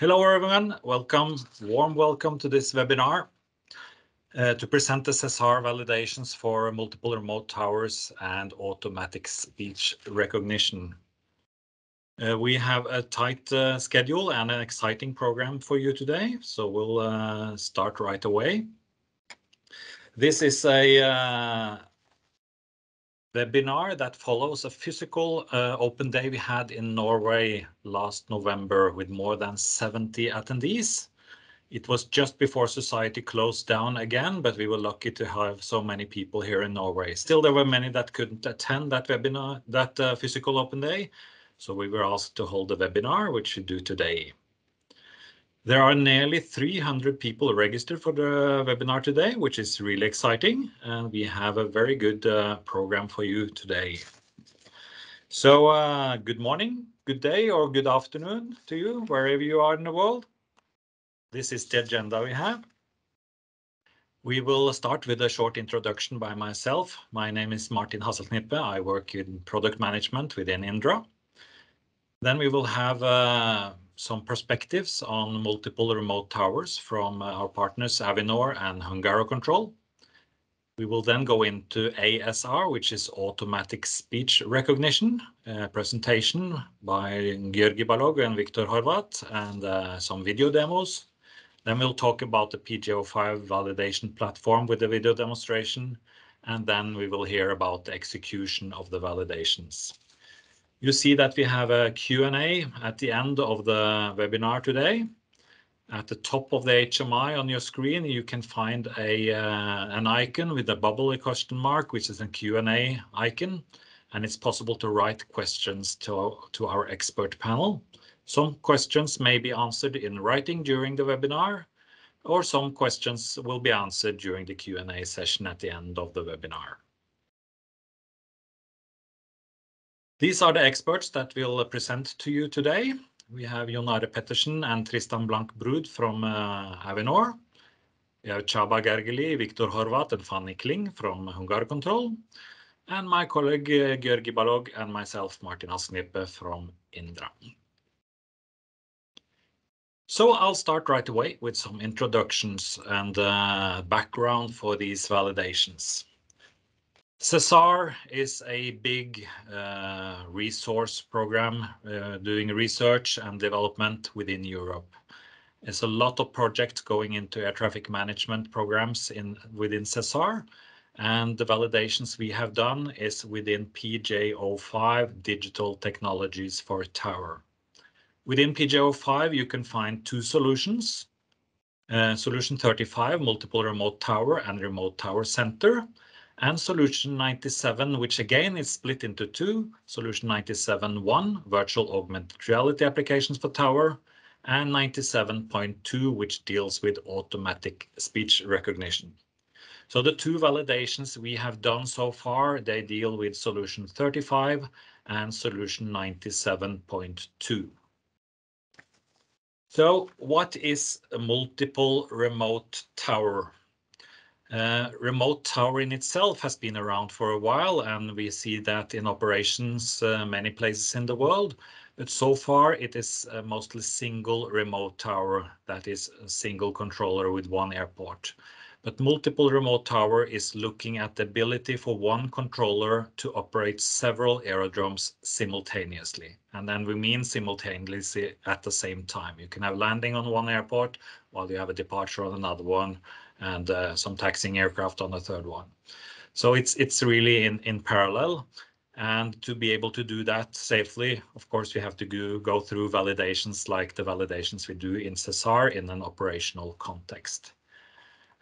Hello, everyone. Welcome. Warm welcome to this webinar uh, to present the SESAR validations for multiple remote towers and automatic speech recognition. Uh, we have a tight uh, schedule and an exciting program for you today, so we'll start right away. This is a webinar that follows a physical uh, open day we had in Norway last November with more than 70 attendees. It was just before society closed down again, but we were lucky to have so many people here in Norway. Still, there were many that couldn't attend that webinar, that uh, physical open day, so we were asked to hold a webinar, which we do today. There are nearly 300 people registered for the webinar today, which is really exciting, and we have a very good program for you today. So uh, good morning, good day, or good afternoon to you, wherever you are in the world. This is the agenda we have. We will start with a short introduction by myself. My name is Martin Hasselknippe. I work in product management within Indra. Then we will have some perspectives on multiple remote towers from uh, our partners, Avinor and HungaroControl. We will then go into ASR, which is automatic speech recognition, a presentation by György Balogh and Viktor Horváth, and uh, some video demos. Then we'll talk about the PJ05 validation platform with a video demonstration, and then we will hear about the execution of the validations. You see that we have a Q&A at the end of the webinar today. At the top of the HMI on your screen, you can find a uh, an icon with a bubbly question mark, which is a Q&A icon, and it's possible to write questions to, to our expert panel. Some questions may be answered in writing during the webinar, or some questions will be answered during the Q&A session at the end of the webinar. These are the experts that will uh, present to you today. We have Jon Are Pettersen and Tristan Blanc Brud from uh, Avinor. We have Csaba Gergely, Viktor Horváth, and Fanny Kling from HungaroControl, and my colleague, uh, György Balogh, and myself, Martin Hasselknippe from Indra. So I'll start right away with some introductions and background for these validations. SESAR is a big uh, resource program uh, doing research and development within Europe. There's a lot of projects going into air traffic management programs in, within SESAR, and the validations we have done is within PJ05 digital technologies for tower. Within PJ05, you can find two solutions. Uh, solution 35, multiple remote tower and remote tower center, and Solution 97, which again is split into two. Solution 97.1, virtual augmented reality applications for tower, and 97.2, which deals with automatic speech recognition. So the two validations we have done so far, they deal with Solution 35 and Solution 97.2. So What is a multiple remote tower? Uh, remote tower in itself has been around for a while, and we see that in operations uh, many places in the world. But so far it is uh, mostly single remote tower, that is a single controller with one airport. But multiple remote tower is looking at the ability for one controller to operate several aerodromes simultaneously. And then we mean simultaneously at the same time. You can have landing on one airport while you have a departure on another one, and uh, some taxiing aircraft on the third one. So it's really in parallel. And to be able to do that safely, of course, we have to go through validations like the validations we do in SESAR in an operational context.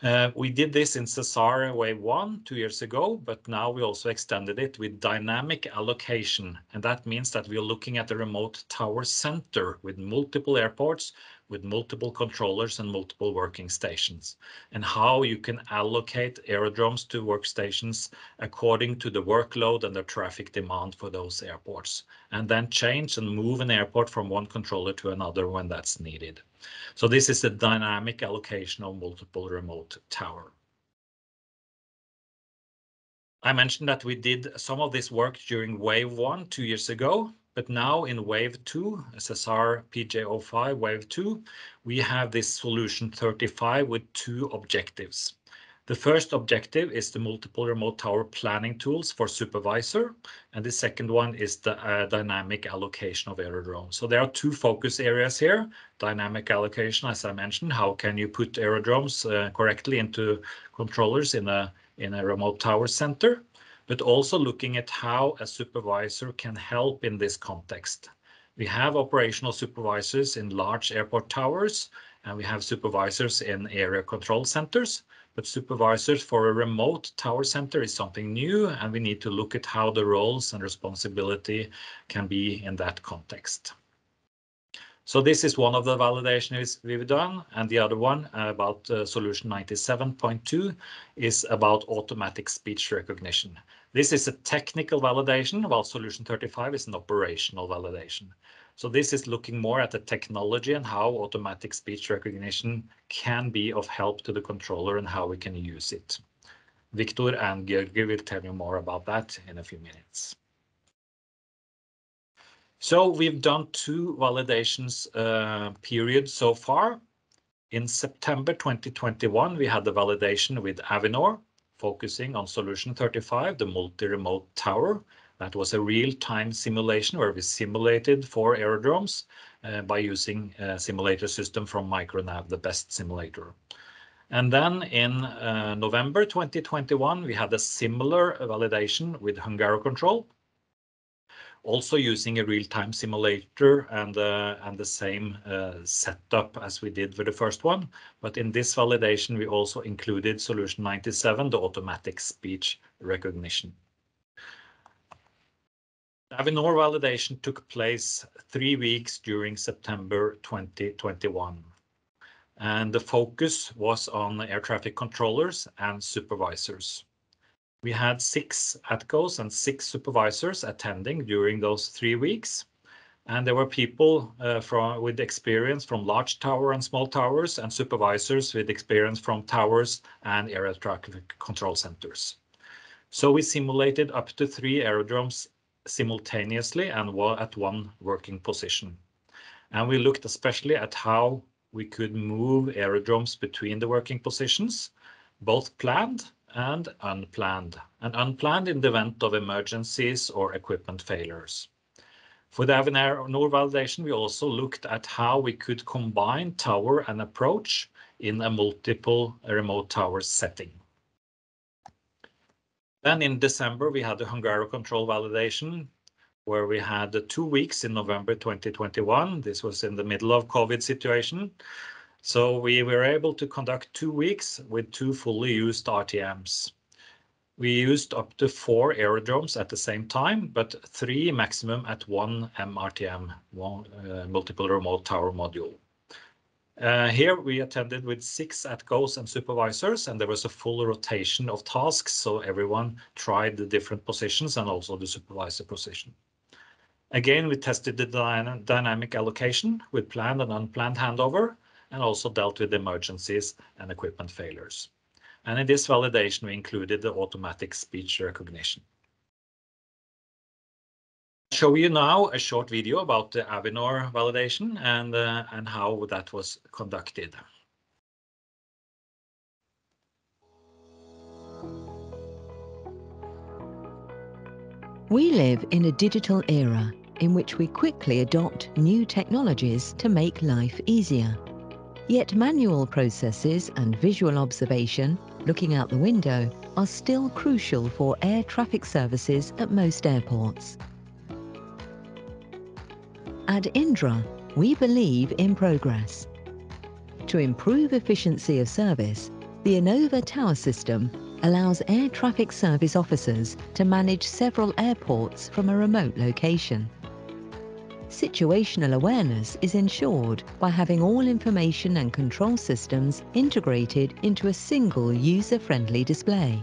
Uh, we did this in SESAR Wave 1 two years ago, but now we also extended it with dynamic allocation, and that means that we are looking at the remote tower center with multiple airports, with multiple controllers and multiple working stations, and how you can allocate aerodromes to workstations according to the workload and the traffic demand for those airports, and then change and move an airport from one controller to another when that's needed. So this is the dynamic allocation of multiple remote tower. I mentioned that we did some of this work during Wave 1 two years ago, But now in wave two, SESAR PJ05 wave two, we have this solution 35 with two objectives. The first objective is the multiple remote tower planning tools for supervisor, and the second one is the uh, dynamic allocation of aerodromes. So there are two focus areas here. Dynamic allocation, as I mentioned, how can you put aerodromes uh, correctly into controllers in a, in a remote tower center, but also looking at how a supervisor can help in this context. We have operational supervisors in large airport towers, and we have supervisors in area control centers, but supervisors for a remote tower center is something new, and we need to look at how the roles and responsibility can be in that context. So this is one of the validations we've done, and the other one about uh, solution 97.2 is about automatic speech recognition. This is a technical validation, while solution 35 is an operational validation. So this is looking more at the technology and how automatic speech recognition can be of help to the controller and how we can use it. Viktor and György will tell you more about that in a few minutes. So we've done two validations uh, periods so far. In September 2021, we had the validation with Avinor, focusing on solution 35, the multi-remote tower, that was a real-time simulation where we simulated four aerodromes uh, by using a simulator system from Micro Nav, the best simulator. And then in uh, November 2021, we had a similar validation with HungaroControl, also using a real-time simulator and, uh, and the same uh, setup as we did for the first one. But in this validation, we also included solution 97, the automatic speech recognition. Avinor validation took place three weeks during September 2021, and the focus was on air traffic controllers and supervisors. We had six ATCOs and six supervisors attending during those three weeks, and there were people uh, from with experience from large tower and small towers, and supervisors with experience from towers and air traffic control centers. So we simulated up to three aerodromes simultaneously and were at one working position. And we looked especially at how we could move aerodromes between the working positions, both planned and unplanned, and unplanned in the event of emergencies or equipment failures. For the Avinor validation, we also looked at how we could combine tower and approach in a multiple remote tower setting. Then in December, we had the HungaroControl validation, where we had two weeks in November 2021. This was in the middle of COVID situation. So we were able to conduct two weeks with two fully used RTMs. We used up to four aerodromes at the same time, but three maximum at one MRTM, one uh, multiple remote tower module. Uh, here we attended with six ATCOs and supervisors, and there was a full rotation of tasks, so everyone tried the different positions and also the supervisor position. Again, we tested the dyna dynamic allocation with planned and unplanned handover, and also dealt with emergencies and equipment failures. And in this validation, we included the automatic speech recognition I'll show you now a short video about the Avinor validation and, uh, and how that was conducted. We live in a digital era in which we quickly adopt new technologies to make life easier. Yet manual processes and visual observation, looking out the window, are still crucial for air traffic services at most airports. At Indra, we believe in progress. To improve efficiency of service, the InNOVA Tower System allows air traffic service officers to manage several airports from a remote location. Situational awareness is ensured by having all information and control systems integrated into a single user-friendly display.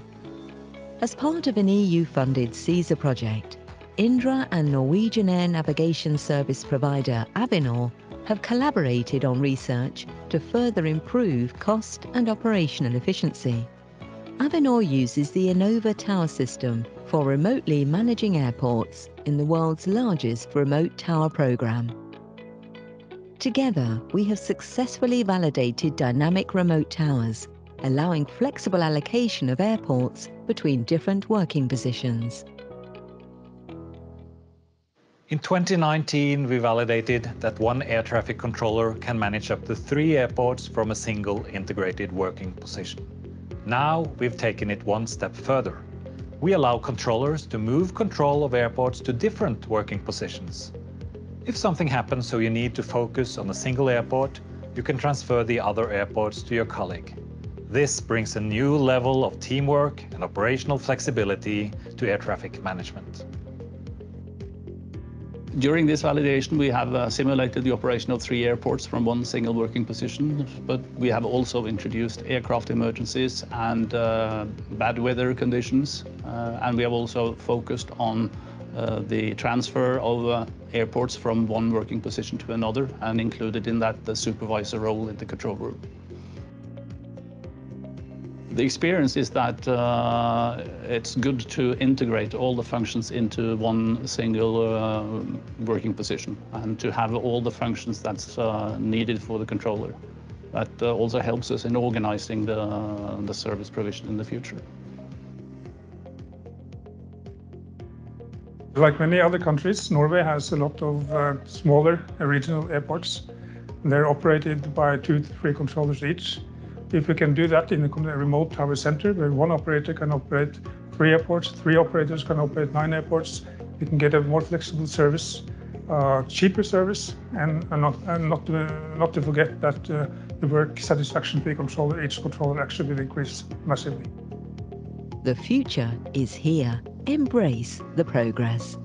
As part of an EU-funded SESAR project, Indra and Norwegian air navigation service provider Avinor have collaborated on research to further improve cost and operational efficiency. Avinor uses the InNOVA Tower system for remotely managing airports in the world's largest remote tower program. Together, we have successfully validated dynamic remote towers, allowing flexible allocation of airports between different working positions. In 2019, we validated that one air traffic controller can manage up to three airports from a single integrated working position. Now we've taken it one step further. We allow controllers to move control of airports to different working positions. If something happens so you need to focus on a single airport, you can transfer the other airports to your colleague. This brings a new level of teamwork and operational flexibility to air traffic management. During this validation, we have uh, simulated the operation of three airports from one single working position, but we have also introduced aircraft emergencies and uh, bad weather conditions. Uh, and we have also focused on the transfer of airports from one working position to another and included in that the supervisor role in the control room. The experience is that uh, it's good to integrate all the functions into one single uh, working position and to have all the functions that's uh, needed for the controller. That also helps us in organizing the service provision in the future. Like many other countries, Norway has a lot of smaller regional airports. They're operated by two to three controllers each. If we can do that in a remote tower center, where one operator can operate three airports, three operators can operate nine airports, we can get a more flexible service, uh, cheaper service, and not not to forget that uh, the work satisfaction per controller, each controller actually will increase massively. The future is here. Embrace the progress.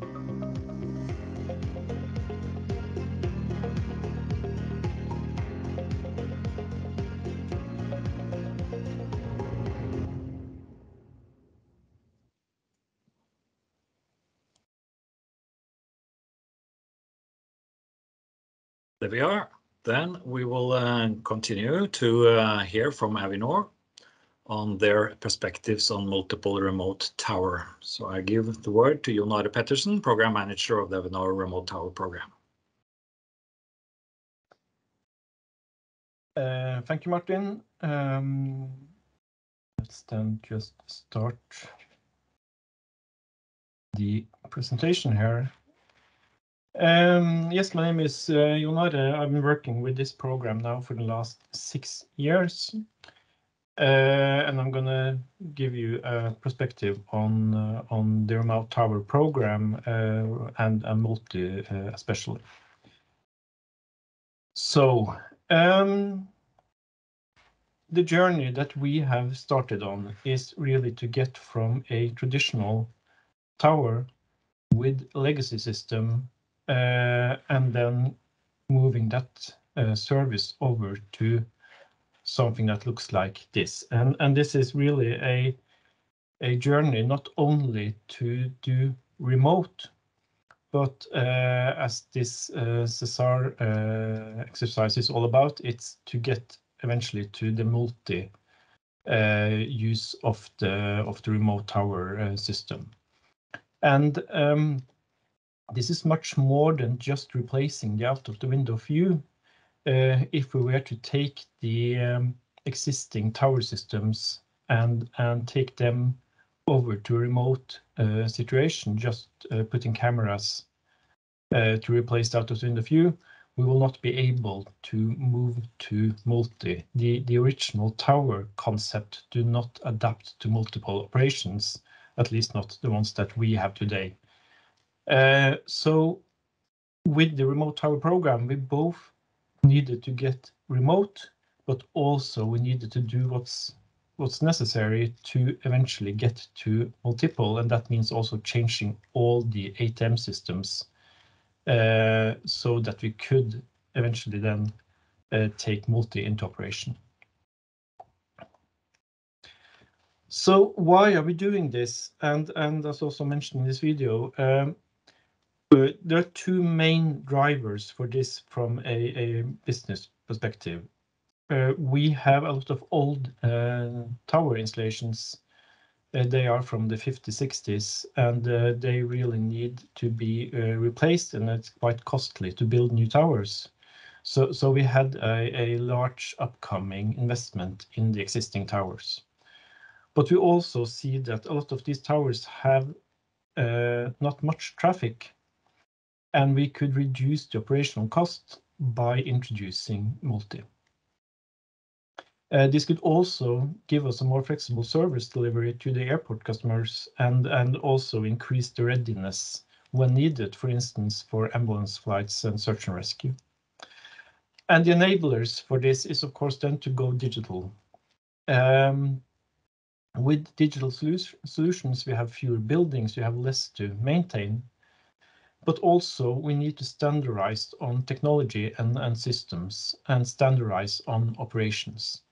We are. Then we will uh, continue to uh, hear from Avinor on their perspectives on multiple remote tower. So I give the word to Jon Are Pettersen, Program Manager of the Avinor Remote Tower Program. Uh, thank you, Martin. Um, let's then just start the presentation here. Um, yes, my name is uh, Are. I've been working with this program now for the last six years. Uh, and I'm gonna give you a perspective on uh, on the remote tower program uh, and a Multi especially. So um, the journey that we have started on is really to get from a traditional tower with legacy system Uh, and then moving that uh, service over to something that looks like this. And, and this is really a a journey not only to do remote, but uh, as this SESAR exercise is all about, it's to get eventually to the multi use of the of the remote tower system. Um, This is much more than just replacing the out of the window view. Uh, if we were to take the um, existing tower systems and and take them over to a remote uh, situation, just uh, putting cameras to replace the out of the window view, we will not be able to move to multi. The, The original tower concept do not adapt to multiple operations, at least not the ones that we have today. Uh, so with the remote tower program, we both needed to get remote, but also we needed to do what's what's necessary to eventually get to multiple, and that means also changing all the ATM systems uh, so that we could eventually then uh, take multi into operation. So why are we doing this? And and as also mentioned in this video, um, there are two main drivers for this from a business perspective. Uh, we have a lot of old uh, tower installations. Uh, they are from the 1950s, 1960s, and they really need to be replaced, and it's quite costly to build new towers. So we had a large upcoming investment in the existing towers. But we also see that a lot of these towers have not much traffic, and we could reduce the operational cost by introducing multi. Uh, this could also give us a more flexible service delivery to the airport customers and also increase the readiness when needed, for instance, for ambulance flights and search and rescue. And the enablers for this is, of course, then to go digital. Um, with digital solutions, we have fewer buildings, we have less to maintain, but also we need to standardize on technology and and systems and standardize on operations.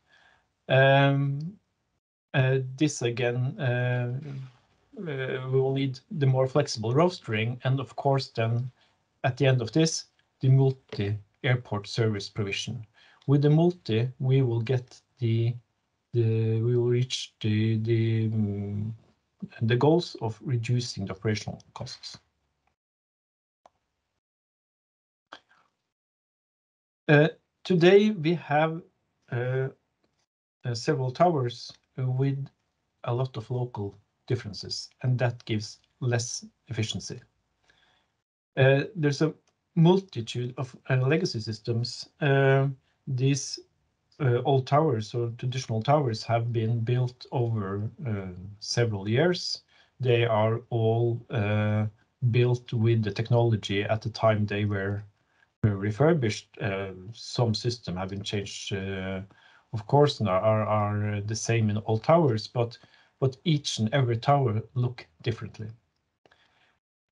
Um, uh, this again, we will need the more flexible rostering, and of course, then at the end of this, the multi-airport service provision. With the multi, we will get the, the we will reach the, the, um, the goals of reducing the operational costs. Uh, today, we have uh, uh, several towers with a lot of local differences, and that gives less efficiency. There's a multitude of legacy systems. These old towers or traditional towers have been built over several years. They are all built with the technology at the time they were refurbished. Um, some system have been changed, uh, of course, and are uh, the same in all towers, but but each and every tower look differently.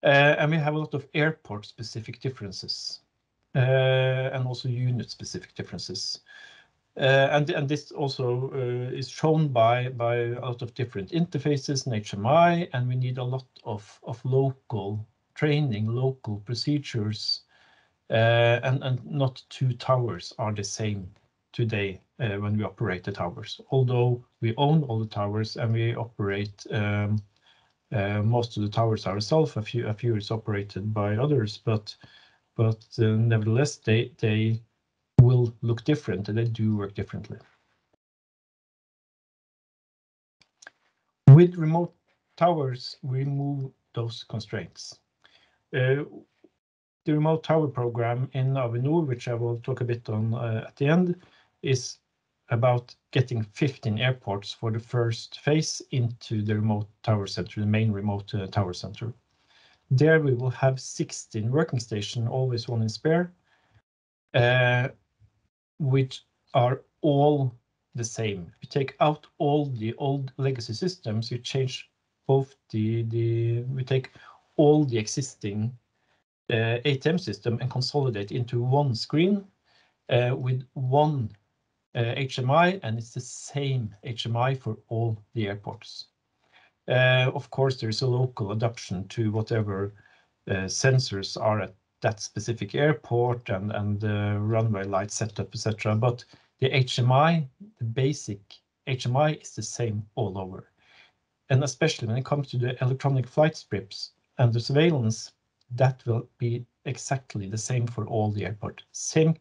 Uh, and we have a lot of airport-specific differences, and also unit-specific differences. And and this also is shown by by a lot of different interfaces in HMI, and we need a lot of of local training, local procedures, Uh, not two towers are the same today, uh, when we operate the towers. Although we own all the towers and we operate um, uh, most of the towers ourselves, a few a few is operated by others, but but nevertheless, they will look different, and they do work differently. With remote towers, we remove those constraints. The remote tower program in Avinor, which I will talk a bit on uh, at the end, is about getting 15 airports for the first phase into the remote tower center, the main remote uh, tower center. There, we will have 16 working station, always one in spare, uh, which are all the same. We take out all the old legacy systems, we change both the... We take all the existing Uh, ATM system and consolidate into one screen uh, with one uh, HMI, and it's the same HMI for all the airports. Of course, there is a local adaptation to whatever sensors are at that specific airport and runway light setup, et cetera. But the HMI, the basic HMI, is the same all over. And especially when it comes to the electronic flight strips and the surveillance, that will be exactly the same for all the airport. Same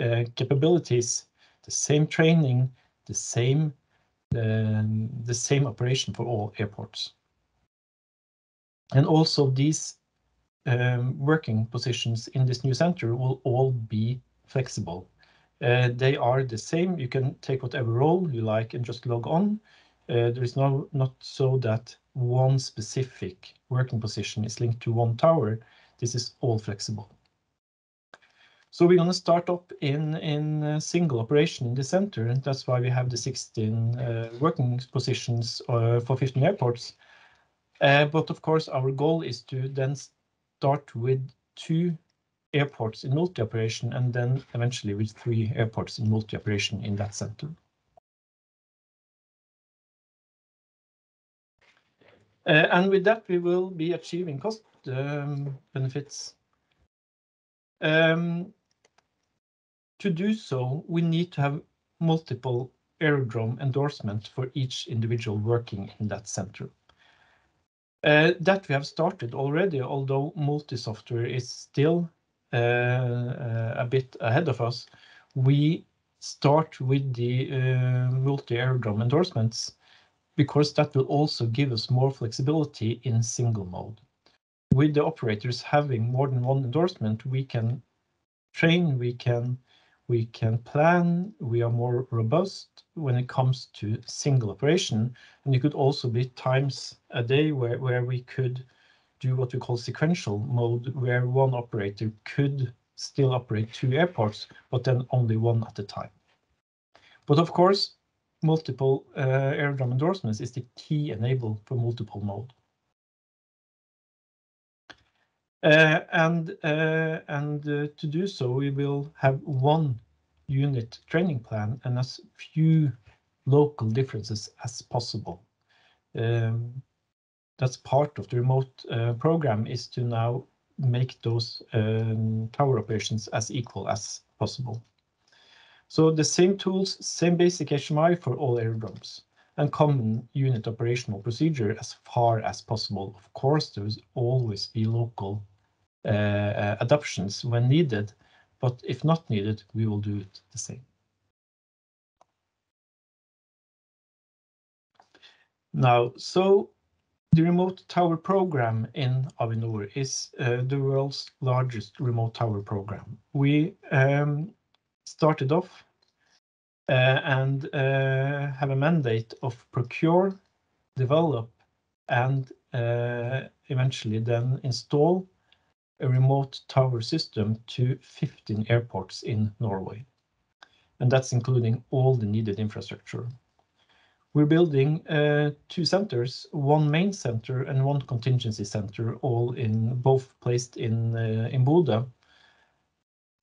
uh, capabilities, the same training, the same um, the same operation for all airports. And also, these um, working positions in this new center will all be flexible. Uh, they are the same. You can take whatever role you like and just log on. Uh, there is not so that one specific working position is linked to one tower. This is all flexible. So we're gonna start up in a single operation in the center, and that's why we have the 16 uh, working positions uh, for 15 airports. But of course, our goal is to then start with two airports in multi-operation, and then eventually with three airports in multi-operation in that center. And with that, we will be achieving cost benefits. To do so, we need to have multiple aerodrome endorsements for each individual working in that center. Uh, that we have started already, although multi-software is still uh, uh, a bit ahead of us. We start with the uh, multi-aerodrome endorsements because that will also give us more flexibility in single mode. With the operators having more than one endorsement, we can train, we can we can plan, we are more robust when it comes to single operation. And it could also be times a day where, where we could do what we call sequential mode, where one operator could still operate two airports, but then only one at a time. But of course, multiple uh, aerodrome endorsements is the key enable for multiple mode. Uh, and uh, and uh, to do so, we will have one unit training plan and as few local differences as possible. Um, that's part of the remote uh, program is to now make those um, tower operations as equal as possible. So the same tools, same basic HMI for all aerodromes and common unit operational procedure as far as possible. Of course, there will always be local uh, uh, adoptions when needed, but if not needed, we will do it the same. Now, so the remote tower program in Avinor is uh, the world's largest remote tower program. We um, started off uh, and uh, have a mandate of procure, develop, and uh, eventually then install a remote tower system to 15 airports in Norway. And that's including all the needed infrastructure. We're building uh, two centers, one main center and one contingency center, all in both placed in uh, in Bodø.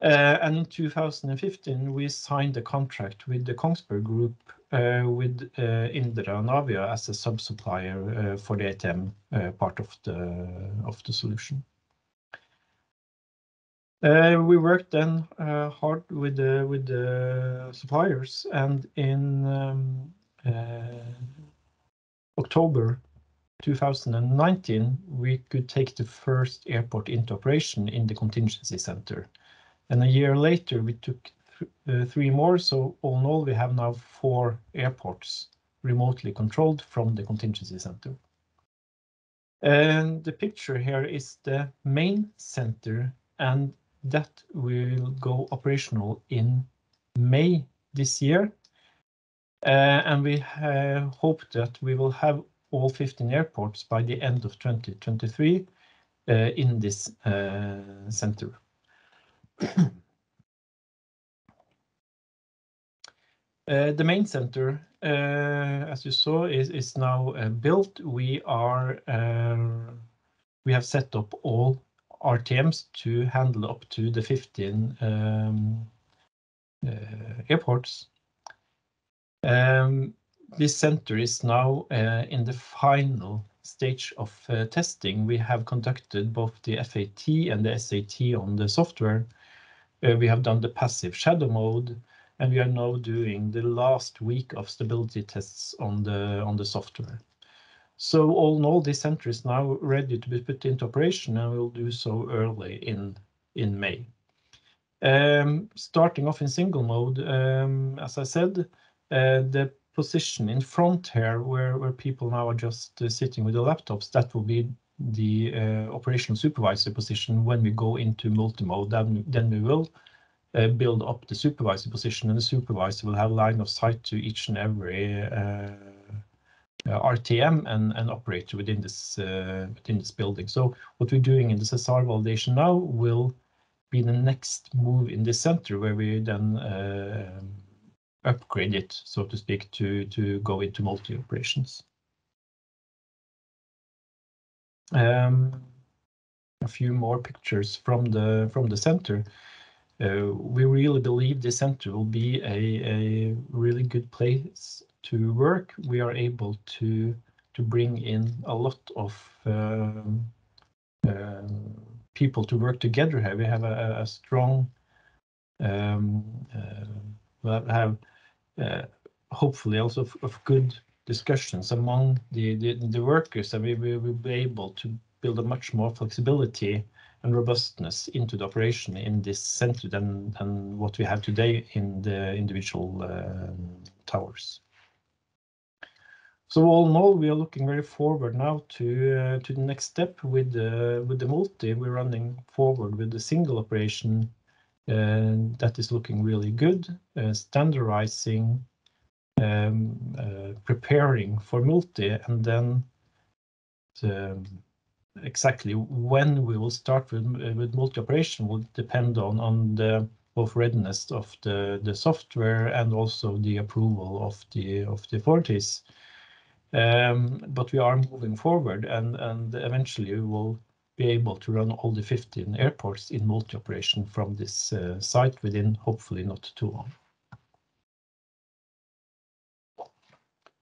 Uh, and in 2015, we signed a contract with the Kongsberg Group uh, with uh, Indra Navia as a sub-supplier for the ATM part of the of the solution. We worked then hard with the with the suppliers, and in um, October 2019, we could take the first airport into operation in the contingency center. And a year later, we took uh, three more. So all in all, we have now four airports remotely controlled from the contingency center. And the picture here is the main center and that will go operational in May this year. Uh, and we uh, hope that we will have all 15 airports by the end of 2023 uh, in this center. The main center, as you saw, is is now built. We are we have set up all RTMs to handle up to the 15 um, uh, airports. Um, this center is now uh, in the final stage of uh, testing. We have conducted both the FAT and the SAT on the software. We have done the passive shadow mode, and we are now doing the last week of stability tests on the on the software. So all in all, this center is now ready to be put into operation, and we'll do so early in in May. Um, starting off in single mode, um, as I said, uh, the position in front here, where where people now are just uh, sitting with the laptops, that will be the uh, operational supervisor position when we go into multi-mode. Then we will build up the supervisor position, and the supervisor will have a line of sight to each and every uh, RTM and, operator within this uh, within this building. So what we're doing in the SESAR validation now will be the next move in this center where we then uh, upgrade it, so to speak, to to go into multi Um, a few more pictures from the from the center. Uh, we really believe the center will be a, a really good place to work, we are able to to bring in a lot of um, uh, people to work together here. We have a, a strong um, uh, have hopefully also of good discussions among the the workers, and we will be able to build a much more flexibility and robustness into the operation in this center than than what we have today in the individual uh, towers. So all in all, we are looking very forward now to uh, to the next step with with the Multi. We're running forward with the single operation, and that is looking really good. Standardizing, Um, uh, preparing for Multi, and then um, exactly when we will start with uh, with Multi operation will depend on on the both readiness of the the software and also the approval of the of the authorities. Um, but we are moving forward and eventually we will be able to run all the 15 airports in Multi operation from this uh, site within hopefully not too long.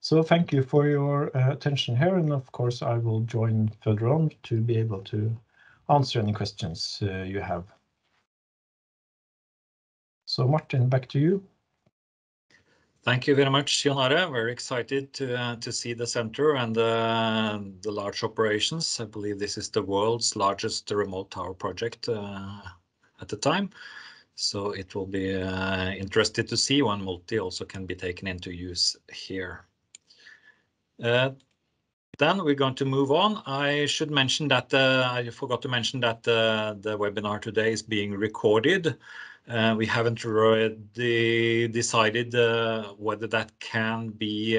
So thank you for your uh, attention here, and of course, I will join further on to be able to answer any questions uh, you have. So Martin, back to you. Thank you very much, Jon. Very excited uh, to see the center and the large operations. I believe this is the world's largest remote tower project at the time. So it will be interesting to see when Multi also can be taken into use here. Uh, then we're going to move on. I should mention that uh, I forgot to mention that uh, the webinar today is being recorded. We haven't really decided whether that can be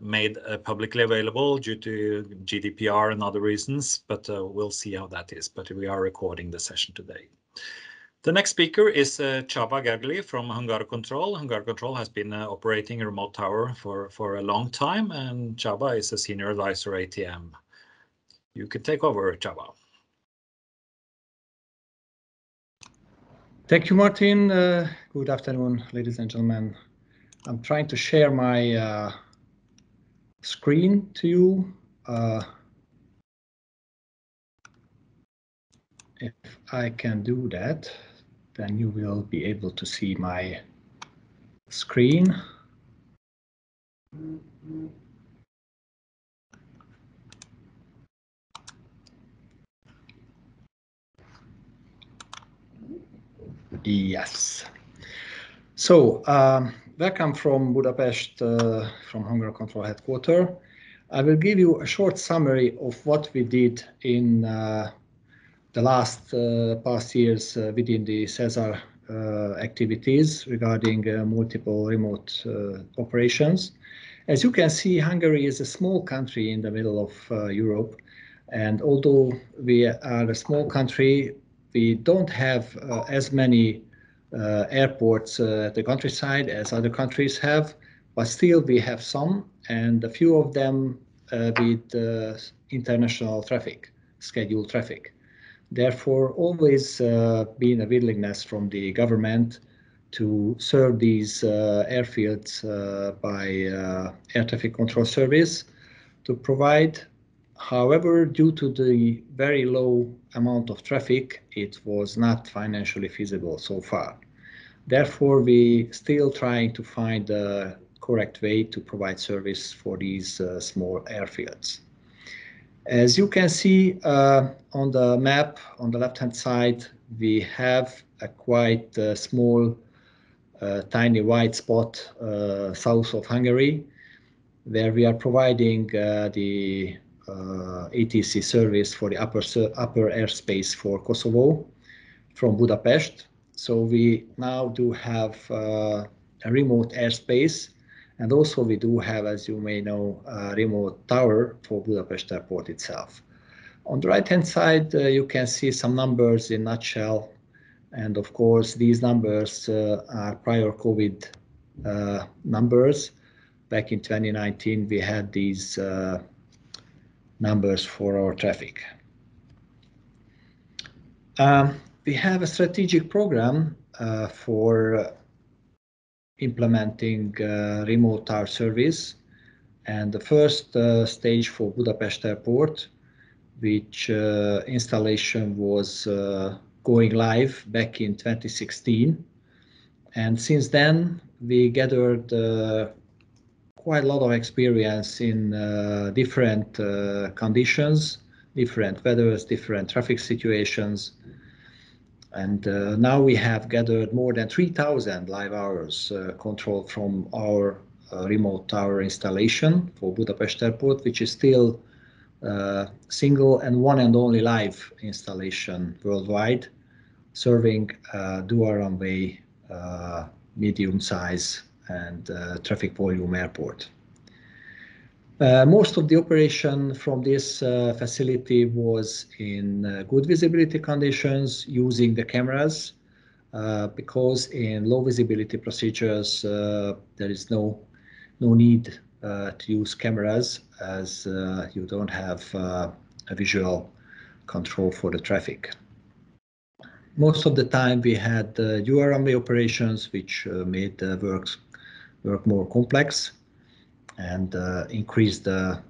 made publicly available due to GDPR and other reasons, but we'll see how that is. But we are recording the session today. The next speaker is uh, Csaba Gergely from HungaroControl. Hungaro Control has been uh, operating a remote tower for for a long time, and Csaba is a Senior Advisor ATM. You can take over, Csaba. Thank you, Martin. Uh, good afternoon, ladies and gentlemen. I'm trying to share my screen to you. If I can do that, then you will be able to see my screen. Yes. So, um, welcome from Budapest, from HungaroControl headquarters. I will give you a short summary of what we did in the last uh, past years uh, within the SESAR uh, activities regarding multiple remote operations. As you can see, Hungary is a small country in the middle of Europe, and although we are a small country, we don't have as many airports at the countryside as other countries have. But still we have some, and a few of them with international traffic, scheduled traffic. Therefore, always uh, been a willingness from the government to serve these uh, airfields uh, by air traffic control service to provide. However, due to the very low amount of traffic, it was not financially feasible so far. Therefore, we still trying to find the correct way to provide service for these small airfields. As you can see uh, on the map on the left-hand side, we have a quite uh, small uh, tiny white spot south of Hungary, where we are providing the ATC service for the upper airspace for Kosovo from Budapest. So we now do have a remote airspace, and also we do have, as you may know, a remote tower for Budapest Airport itself. On the right-hand side, uh, you can see some numbers in nutshell, and of course, these numbers uh, are prior COVID uh, numbers. Back in 2019, we had these numbers for our traffic. Um, we have a strategic program for implementing uh, remote tower service. And the first uh, stage for Budapest Airport, which uh, installation was going live back in 2016. and Since then, we gathered quite a lot of experience in different conditions, different weathers, different traffic situations. And uh, now we have gathered more than 3,000 live hours uh, control from our uh, remote tower installation for Budapest Airport, which is still single and one and only live installation worldwide, serving dual runway, medium size and traffic volume airport. Uh, most of the operation from this uh, facility was in uh, good visibility conditions using the cameras uh, because in low visibility procedures uh, there is no no need uh, to use cameras as you don't have a visual control for the traffic. Most of the time we had runway operations which made the work more complex and uh, increase the,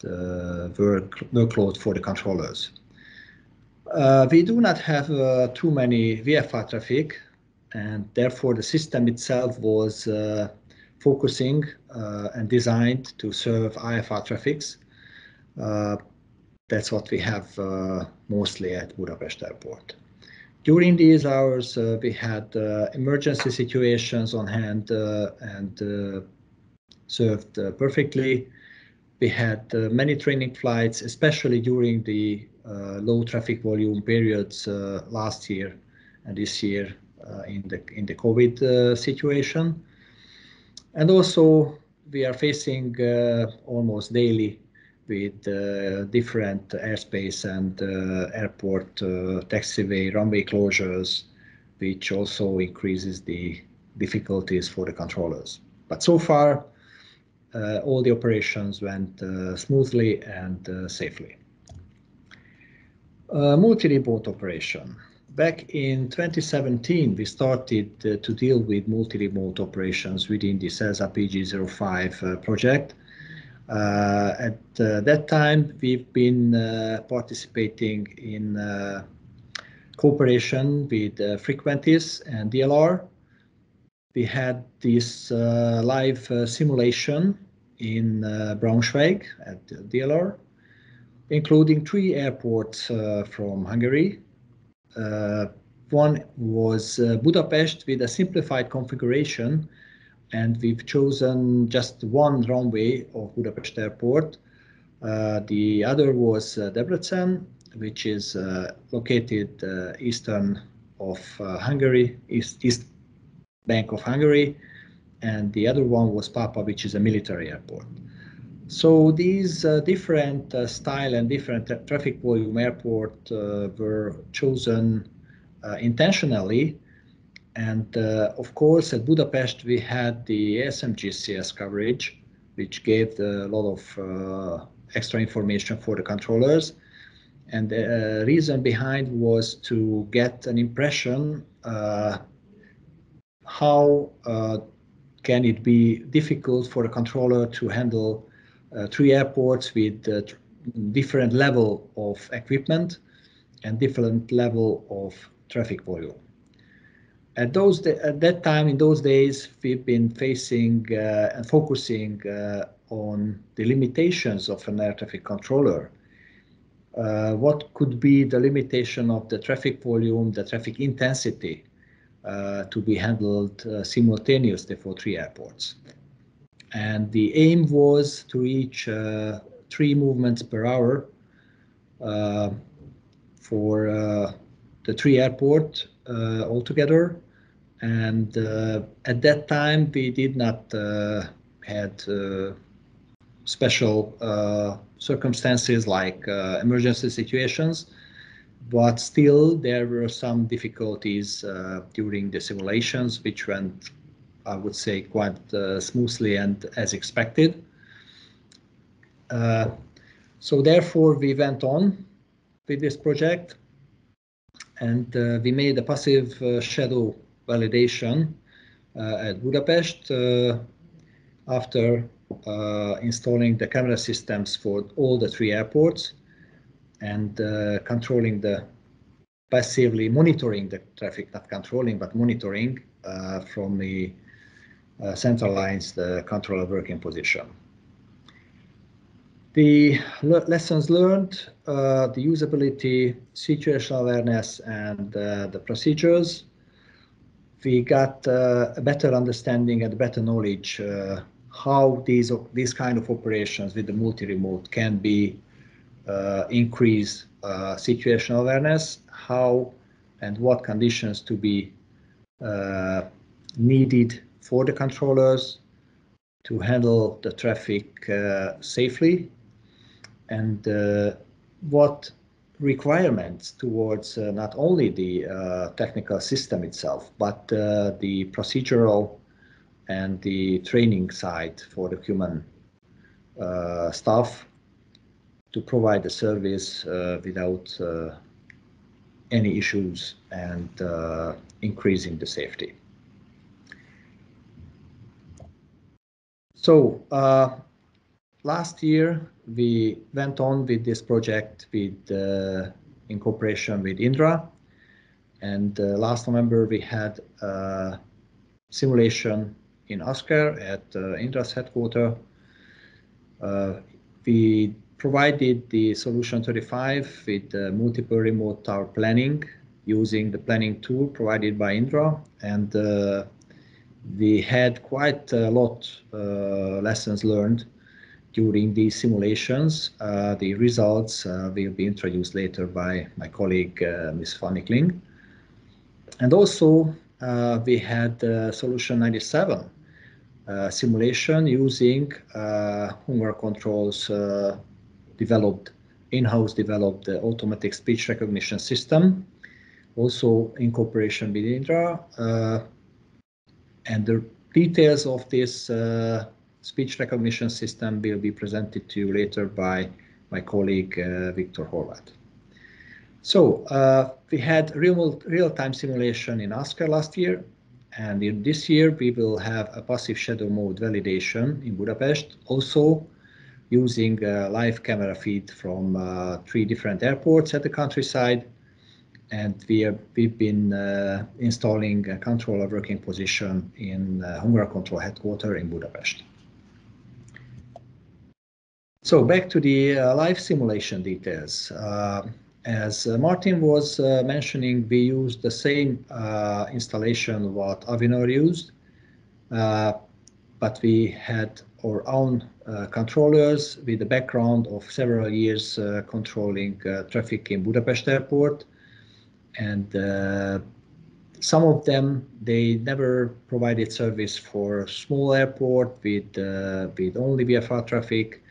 the work, workload for the controllers. Uh, we do not have uh, too many VFR traffic, and therefore the system itself was uh, focusing uh, and designed to serve IFR traffics. Uh, that's what we have mostly at Budapest Airport. During these hours, we had emergency situations on hand and served uh, perfectly. We had uh, many training flights, especially during the uh, low traffic volume periods last year and this year in the in the COVID situation. And also we are facing almost daily with uh, different airspace and uh, airport uh, taxiway runway closures, which also increases the difficulties for the controllers. But so far, all the operations went uh, smoothly and uh, safely. Multi-remote operation. Back in 2017, we started to deal with multi-remote operations within the SESAR PJ05 project. Uh, at uh, that time, we've been uh, participating in cooperation with Frequentis and DLR we had this uh, live uh, simulation in uh, Braunschweig at DLR, including three airports from Hungary. one was Budapest with a simplified configuration and we've chosen just one runway of Budapest Airport. Uh, the other was uh, Debrecen, which is uh, located eastern of Hungary, east, east Bank of Hungary, and the other one was Papa, which is a military airport. So these uh, different uh, style and different tra traffic volume airport uh, were chosen uh, intentionally. And uh, of course, at Budapest, we had the SMGCS coverage, which gave a lot of uh, extra information for the controllers. And the reason behind was to get an impression how uh, can it be difficult for a controller to handle uh, three airports with uh, different level of equipment and different level of traffic volume. At those at that time, in those days, we've been facing uh, and focusing uh, on the limitations of an air traffic controller. Uh, what could be the limitation of the traffic volume, the traffic intensity to be handled uh, simultaneously for three airports. And the aim was to reach uh, three movements per hour for the three airports altogether. And at that time, we did not had special uh, circumstances like uh, emergency situations but still there were some difficulties uh, during the simulations, which went, I would say, quite uh, smoothly and as expected. Uh, so therefore, we went on with this project, and uh, we made a passive uh, shadow validation uh, at Budapest after installing the camera systems for all the three airports and uh, controlling the passively monitoring the traffic, not controlling, but monitoring uh, from the centralize the controller working position. The lessons learned, uh, the usability, situational awareness, and uh, the procedures. We got uh, a better understanding and better knowledge uh, how these these kind of operations with the multi-remote can be uh, increase uh, situational awareness, how and what conditions to be needed for the controllers to handle the traffic safely and uh, what requirements towards uh, not only the uh, technical system itself, but the procedural and the training side for the human staff to provide the service without any issues and increasing the safety. So last year we went on with this project with uh, in cooperation with Indra. And uh, last November we had a simulation in Asker at uh, Indra's headquarters. Uh, we provided the solution 35 with multiple remote tower planning using the planning tool provided by Indra. And uh, we had quite a lot uh, lessons learned during these simulations. Uh, the results uh, will be introduced later by my colleague, uh, Ms. Fannikling. And also, uh, we had uh, Solution 97 uh, simulation using HungaroControl's developed, in-house developed the automatic speech recognition system, also in cooperation with Indra. and the details of this speech recognition system will be presented to you later by my colleague uh, Viktor Horváth. So uh, we had real, real-time simulation in Asker last year, and in this year we will have a passive shadow mode validation in Budapest, also using a live camera feed from uh, three different airports at the countryside. And we have, we've been uh, installing a controller working position in uh, HungaroControl headquarters in Budapest. So back to the uh, live simulation details. Uh, as uh, Martin was uh, mentioning, we used the same installation what Avinor used, uh, but we had our own uh, controllers with the background of several years uh, controlling uh, traffic in Budapest airport. And some of them, they never provided service for small airport with, with only VFR traffic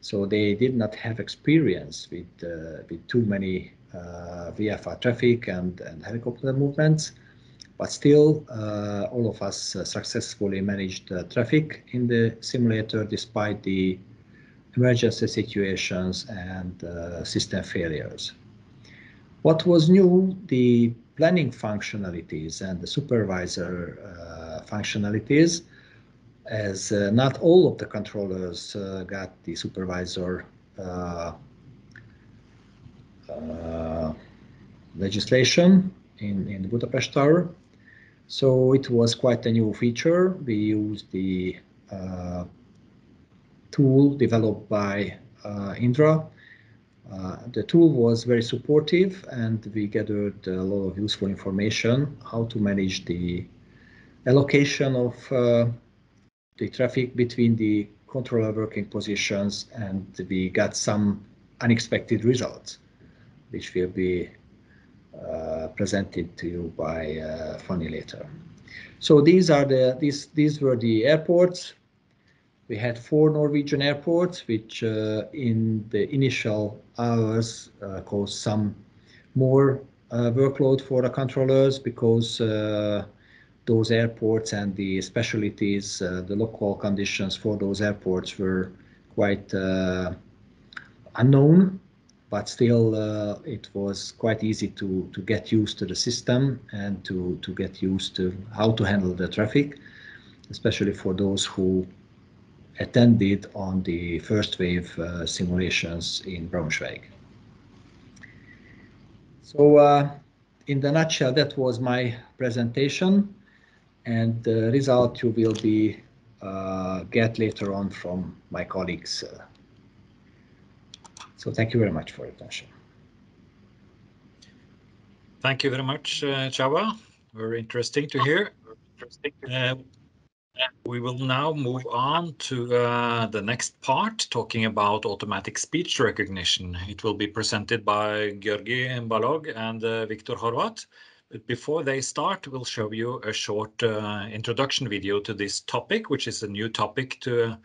so they did not have experience with, uh, with too many uh, VFR traffic and, and helicopter movements. But still, uh, all of us successfully managed traffic in the simulator despite the emergency situations and system failures. What was new, the planning functionalities and the supervisor uh, functionalities as uh, not all of the controllers uh, got the supervisor uh, uh, legislation in, in the Budapest Tower. So it was quite a new feature. We used the uh, tool developed by Indra. the tool was very supportive and we gathered a lot of useful information how to manage the allocation of the traffic between the controller working positions and we got some unexpected results which will be uh, presented to you by uh, Fanny later. So these are the these these were the airports. We had four Norwegian airports, which uh, in the initial hours uh, caused some more uh, workload for the controllers because uh, those airports and the specialties, uh, the local conditions for those airports were quite uh, unknown, but still uh, it was quite easy to, to get used to the system and to, to get used to how to handle the traffic, especially for those who attended on the first wave uh, simulations in Braunschweig. So uh, in the nutshell, that was my presentation. and the result you will be uh, get later on from my colleagues. So thank you very much for your attention. Thank you very much, uh, Csaba. Very interesting to hear. Uh, we will now move on to uh, the next part, talking about automatic speech recognition. It will be presented by György Balogh and uh, Viktor Horváth. But before they start, we'll show you a short uh, introduction video to this topic, which is a new topic to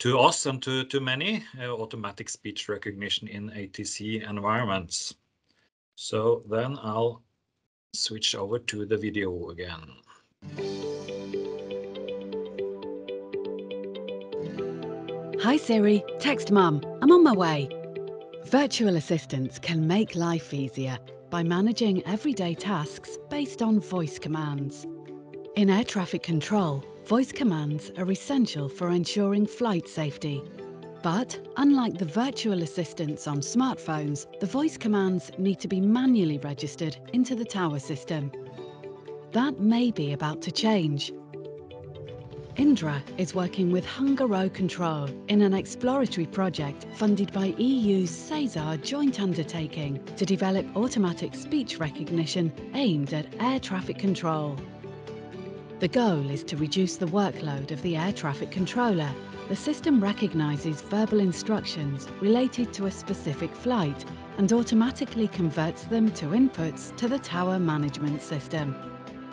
to us and to, to many, uh, automatic speech recognition in ATC environments. So then I'll switch over to the video again. Hi Siri, text mum, I'm on my way. Virtual assistants can make life easier by managing everyday tasks based on voice commands. In air traffic control, voice commands are essential for ensuring flight safety. But, unlike the virtual assistants on smartphones, the voice commands need to be manually registered into the tower system. That may be about to change. Indra is working with HungaroControl in an exploratory project funded by EU's SESAR joint undertaking to develop automatic speech recognition aimed at air traffic control. The goal is to reduce the workload of the air traffic controller. The system recognises verbal instructions related to a specific flight and automatically converts them to inputs to the tower management system.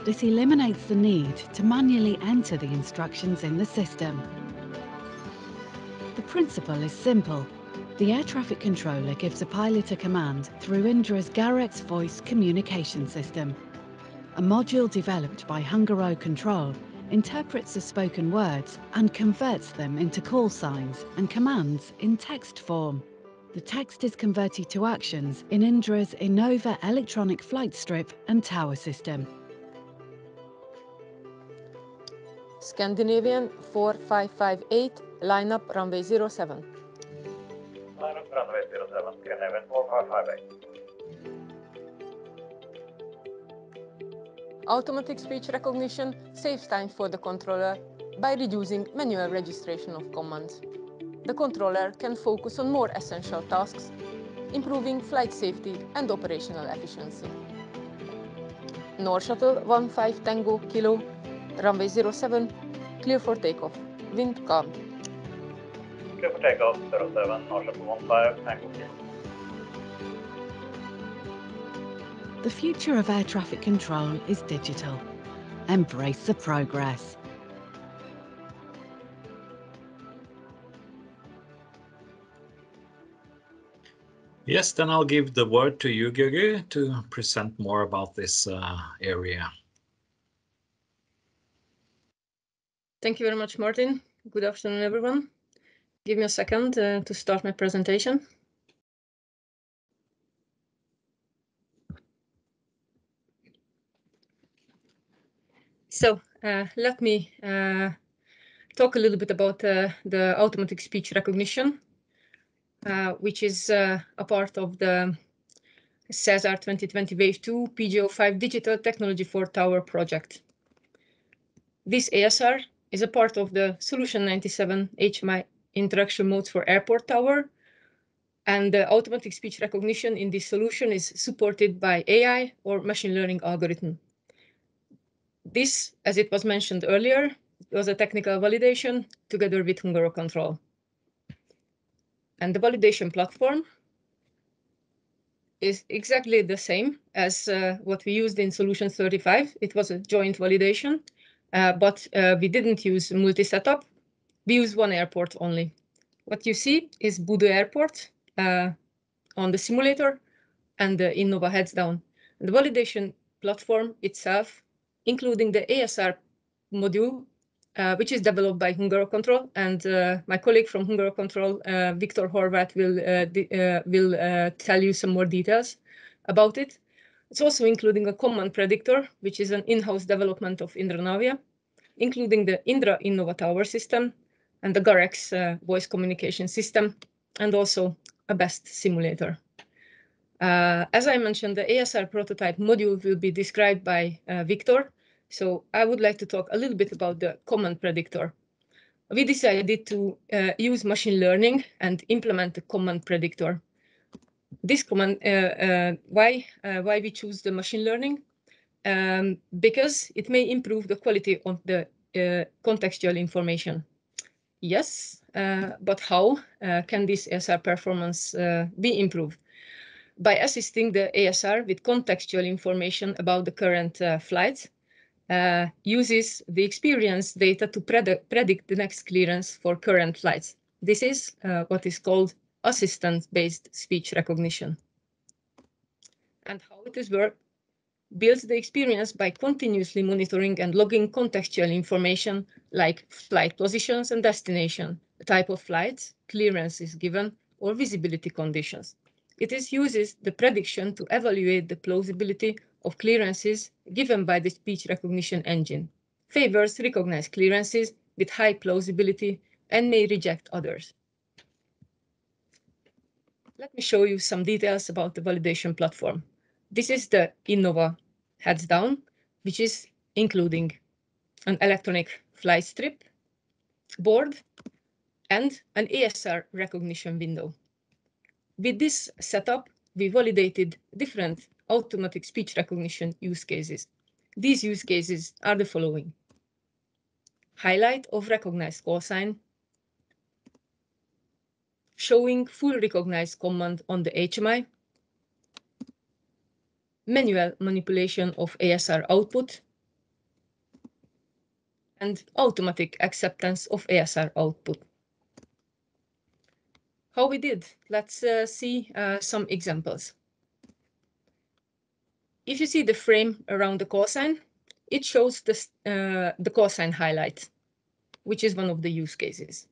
This eliminates the need to manually enter the instructions in the system. The principle is simple. The air traffic controller gives a pilot a command through Indra's Garex voice communication system a module developed by HungaroControl interprets the spoken words and converts them into call signs and commands in text form. The text is converted to actions in Indra's InNOVA electronic flight strip and tower system. Scandinavian 4558, lineup runway 07. Lineup runway 07, Scandinavian 4558. Automatic speech recognition saves time for the controller by reducing manual registration of commands. The controller can focus on more essential tasks, improving flight safety and operational efficiency. North Shuttle 15 Tango Kilo, runway 07, clear for takeoff, wind calm. Clear for takeoff 07, North Shuttle 15 Tango Kilo. The future of air traffic control is digital. Embrace the progress. Yes, then I'll give the word to you, György, to present more about this uh, area. Thank you very much, Martin. Good afternoon, everyone. Give me a second uh, to start my presentation. So uh, let me uh, talk a little bit about uh, the automatic speech recognition, which is a part of the SESAR 2020 Wave 2 PJ05 Digital Technology for Tower project. This ASR is a part of the Solution 97 HMI interaction modes for airport tower, and the automatic speech recognition in this solution is supported by AI or machine learning algorithm. This, as it was mentioned earlier, was a technical validation together with HungaroControl. And the validation platform is exactly the same as uh, what we used in Solution 35. It was a joint validation, uh, but uh, we didn't use multi-setup. We used one airport only. What you see is Budo Airport uh, on the simulator and the InNOVA heads down. The validation platform itself including the ASR module, uh, which is developed by HungaroControl, and uh, my colleague from HungaroControl, uh, Viktor Horvat, will uh, uh, will uh, tell you some more details about it. It's also including a command predictor, which is an in-house development of Indra Navia, including the Indra InNOVA Tower system and the Garex voice communication system, and also a BEST simulator. Uh, as I mentioned, the ASR prototype module will be described by uh, Viktor, So I would like to talk a little bit about the command predictor. We decided to uh, use machine learning and implement the command predictor. This common, uh, uh, why, uh, why we choose the machine learning? Um, because it may improve the quality of the uh, contextual information. Yes, uh, but how can this ASR performance be improved? by assisting the ASR with contextual information about the current flight, uh, uses the experience data to predict, predict the next clearance for current flights. This is uh, what is called assistance-based speech recognition. And how it is work builds the experience by continuously monitoring and logging contextual information like flight positions and destination, type of flights, clearance is given, or visibility conditions. It is uses the prediction to evaluate the plausibility of clearances given by the speech recognition engine, favors recognized clearances with high plausibility and may reject others. Let me show you some details about the validation platform. This is the InNOVA heads down, which is including an electronic flight strip, board, and an ASR recognition window. With this setup, we validated different automatic speech recognition use cases. These use cases are the following. Highlight of recognized call sign, showing full recognized command on the HMI, manual manipulation of ASR output, and automatic acceptance of ASR output how we did. Let's uh, see uh, some examples. If you see the frame around the call sign, it shows the, uh, the call sign highlight, which is one of the use cases.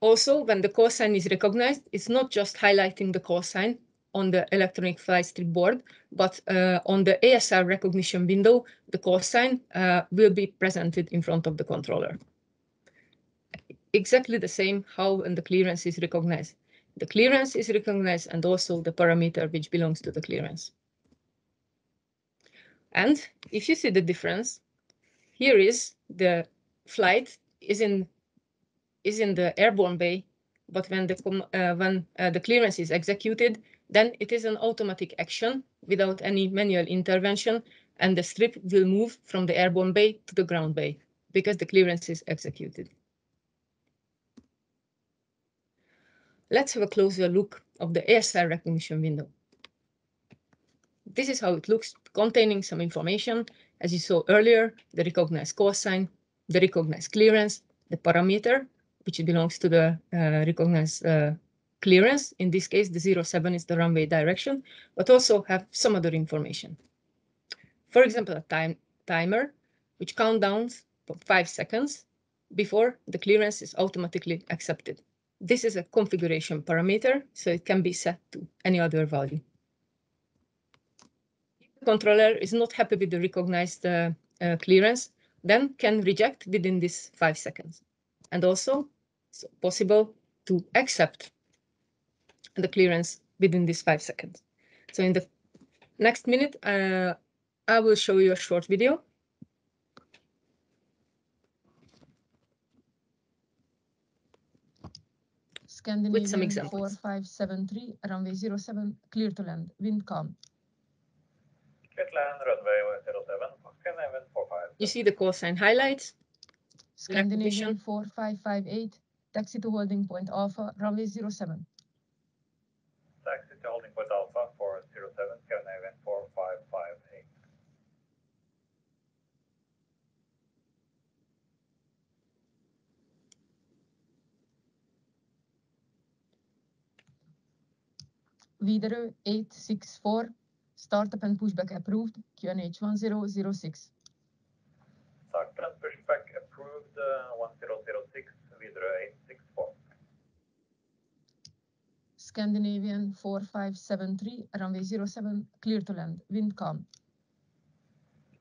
Also, when the call sign is recognized, it's not just highlighting the call sign on the electronic flight strip board, but uh, on the ASR recognition window, the call sign uh, will be presented in front of the controller exactly the same how when the clearance is recognized. The clearance is recognized and also the parameter which belongs to the clearance. And if you see the difference, here is the flight is in is in the airborne bay, but when the uh, when uh, the clearance is executed, then it is an automatic action without any manual intervention, and the strip will move from the airborne bay to the ground bay because the clearance is executed. Let's have a closer look of the ASR recognition window. This is how it looks, containing some information. As you saw earlier, the recognized call sign, the recognized clearance, the parameter, which belongs to the uh, recognized uh, clearance. In this case, the 07 is the runway direction, but also have some other information. For example, a time timer, which countdowns for five seconds before the clearance is automatically accepted. This is a configuration parameter, so it can be set to any other value. If the controller is not happy with the recognized uh, uh, clearance, then can reject within this five seconds. And also, it's possible to accept the clearance within this five seconds. So in the next minute, uh, I will show you a short video Scandinavian with some examples. 4573, runway 07, clear to land, wind calm. Clear to land, runway 07, Scandinavian 45. You see the call sign highlights. Scandinavian 4558, taxi to holding point Alpha, runway 07. Taxi to holding point Alpha for 07, Scandinavian 4558. Widerøe 864, startup and pushback approved, QNH 1006. Startup and pushback approved uh, 1006, Widerøe 864. Scandinavian 4573, runway 07, clear to land, wind calm.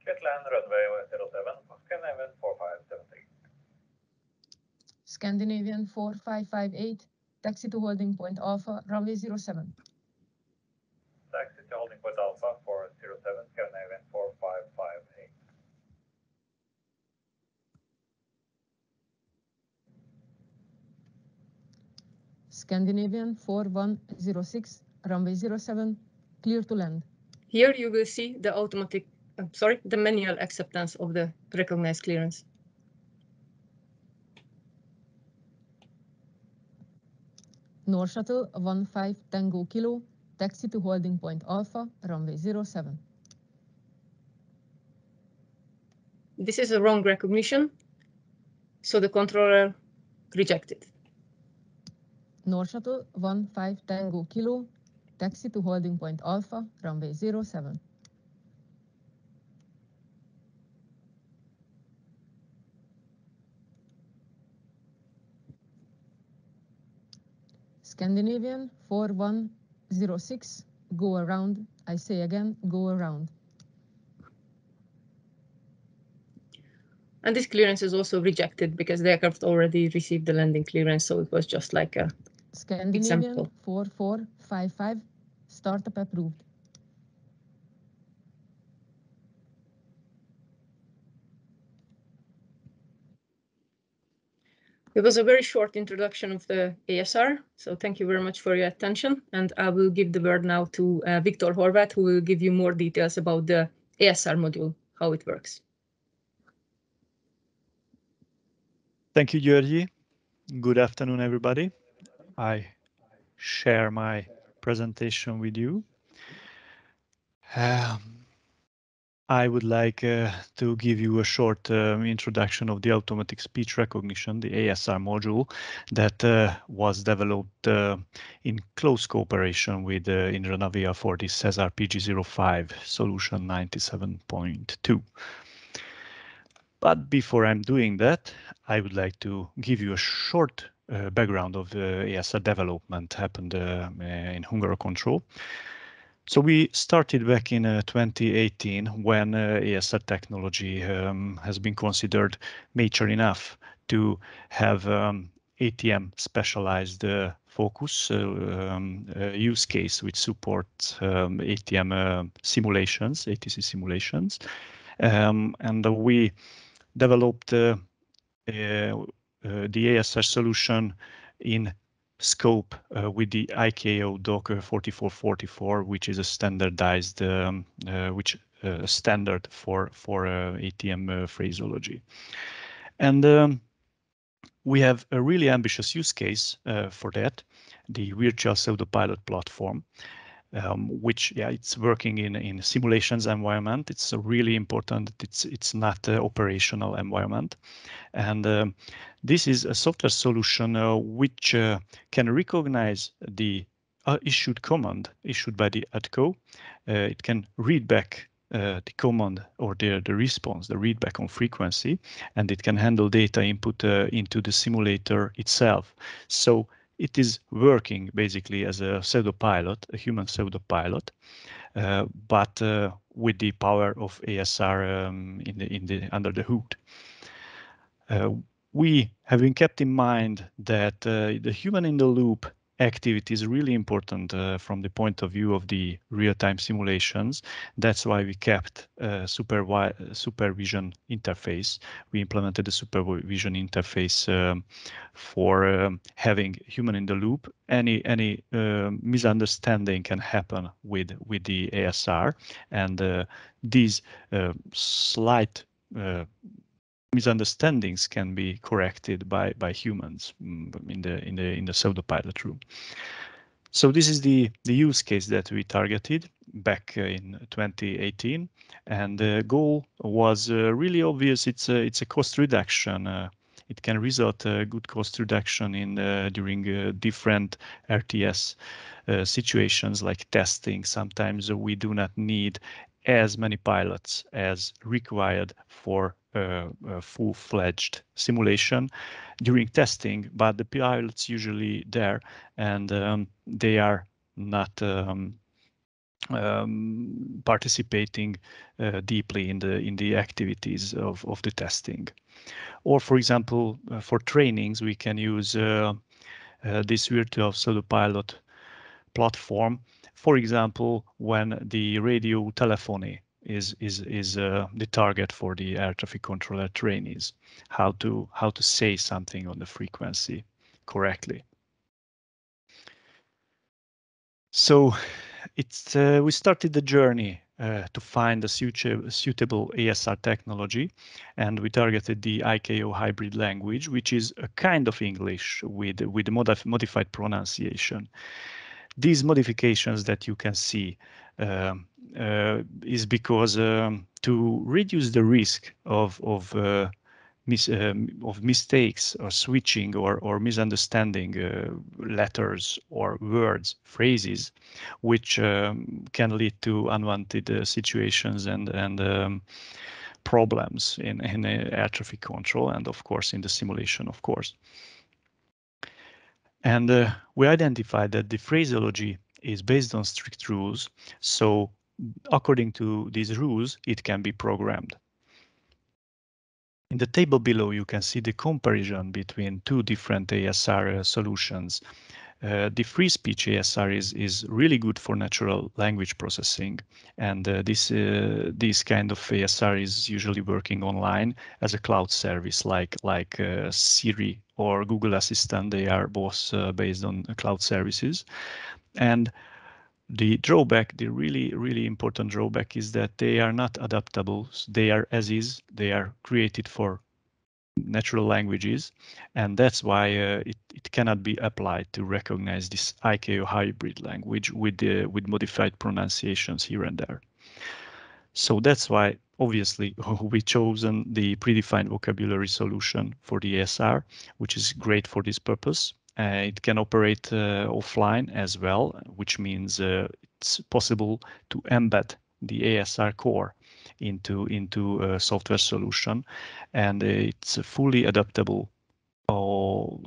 Clear to land, runway 07, Scandinavian 4573. Scandinavian 4558, taxi to holding point Alpha, runway 07. Input alpha for 07 Scandinavian 4558. Scandinavian 4106, runway 07, clear to land. Here you will see the automatic, uh, sorry, the manual acceptance of the recognized clearance. North Shuttle 15 Tango Kilo, taxi to holding point Alpha, runway 07. This is a wrong recognition, so the controller rejected. North Shuttle 15 Tango Kilo, taxi to holding point Alpha, runway 07. Scandinavian 4106, go around. I say again, go around. And this clearance is also rejected because the aircraft already received the landing clearance, so it was just like a Scandinavian Example. 4455, startup approved. It was a very short introduction of the ASR, so thank you very much for your attention. And I will give the word now to uh, Viktor Horváth, who will give you more details about the ASR module, how it works. Thank you, György. Good afternoon, everybody. I share my presentation with you. Um, I would like uh, to give you a short um, introduction of the automatic speech recognition, the ASR module that uh, was developed uh, in close cooperation with uh, Indra Navia for the SESAR PJ05 solution 97.2. But before I'm doing that, I would like to give you a short uh, background of the ASR development happened uh, in HungaroControl. So we started back in uh, 2018 when uh, ASR technology um, has been considered mature enough to have um, ATM specialized uh, focus uh, um, uh, use case which supports um, ATM uh, simulations, ATC simulations. Um, and we developed the ASR solution in scope uh, with the ICAO Docker 4444, which is a standardized, um, uh, which uh, standard for for ATM phraseology, and um, we have a really ambitious use case for that, the virtual pseudopilot platform. Um, which yeah it's working in in simulations environment it's really important that it's it's not an operational environment and um, this is a software solution uh, which uh, can recognize the uh, issued command issued by the ATCO. Uh, it can read back uh, the command or the, the response, the readback on frequency, and it can handle data input uh, into the simulator itself. So it is working basically as a pseudo-pilot, a human pseudo-pilot, but with the power of ASR um, in the in the under the hood. Uh, we have been kept in mind that uh, the human in the loop activity is really important uh, from the point of view of the real-time simulations. That's why we kept a supervi supervision interface. We implemented a supervision interface um, for um, having human in the loop. Any any uh, misunderstanding can happen with with the ASR, and uh, these uh, slight uh, misunderstandings can be corrected by by humans mm, in the in the in the pseudopilot room. So this is the the use case that we targeted back uh, in 2018, and the goal was uh, really obvious. It's a it's a cost reduction. Uh, it can result a good cost reduction in uh, during uh, different RTS uh, situations like testing. Sometimes we do not need as many pilots as required for uh, a full-fledged simulation during testing, but the pilots usually there and um, they are not um, um, participating uh, deeply in the in the activities of, of the testing. Or for example, uh, for trainings, we can use uh, uh this virtual pseudo-pilot platform for example, when the radio telephony is is is uh, the target for the air traffic controller trainees, how to how to say something on the frequency correctly. So it's uh, we started the journey uh, to find a suitable ASR technology, and we targeted the ICAO hybrid language, which is a kind of English with with modif modified pronunciation. These modifications that you can see um, is because um, to reduce the risk of of uh, mis um, of mistakes or switching or, or misunderstanding uh, letters or words, phrases, which um, can lead to unwanted uh, situations and and um, problems in, in air traffic control and of course in the simulation, of course. And uh, we identified that the phraseology is based on strict rules. So according to these rules, it can be programmed. In the table below, you can see the comparison between two different ASR solutions. Uh, the free speech ASR is, is really good for natural language processing. And uh, this, uh, this kind of ASR is usually working online as a cloud service like, like uh, Siri or Google Assistant. They are both uh, based on cloud services. And the drawback, the really, really important drawback is that they are not adaptable. They are as is, they are created for natural languages, and that's why uh, it, it cannot be applied to recognize this ICAO hybrid language with the with modified pronunciations here and there. So that's why obviously we chosen the predefined vocabulary solution for the ASR, which is great for this purpose. Uh, it can operate uh, offline as well, which means uh, it's possible to embed the ASR core into into a software solution, and it's fully adaptable. All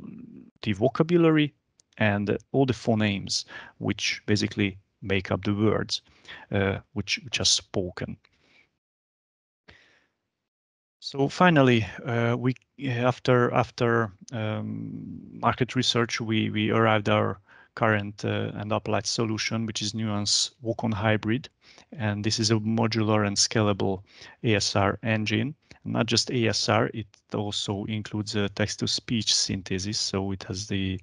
the vocabulary and all the phonemes, which basically make up the words uh, which which are spoken. So finally, uh, we after after um, market research, we we arrived our current uh, and applied solution, which is Nuance VoCon Hybrid, and this is a modular and scalable ASR engine. Not just ASR, it also includes a text-to-speech synthesis, so it has the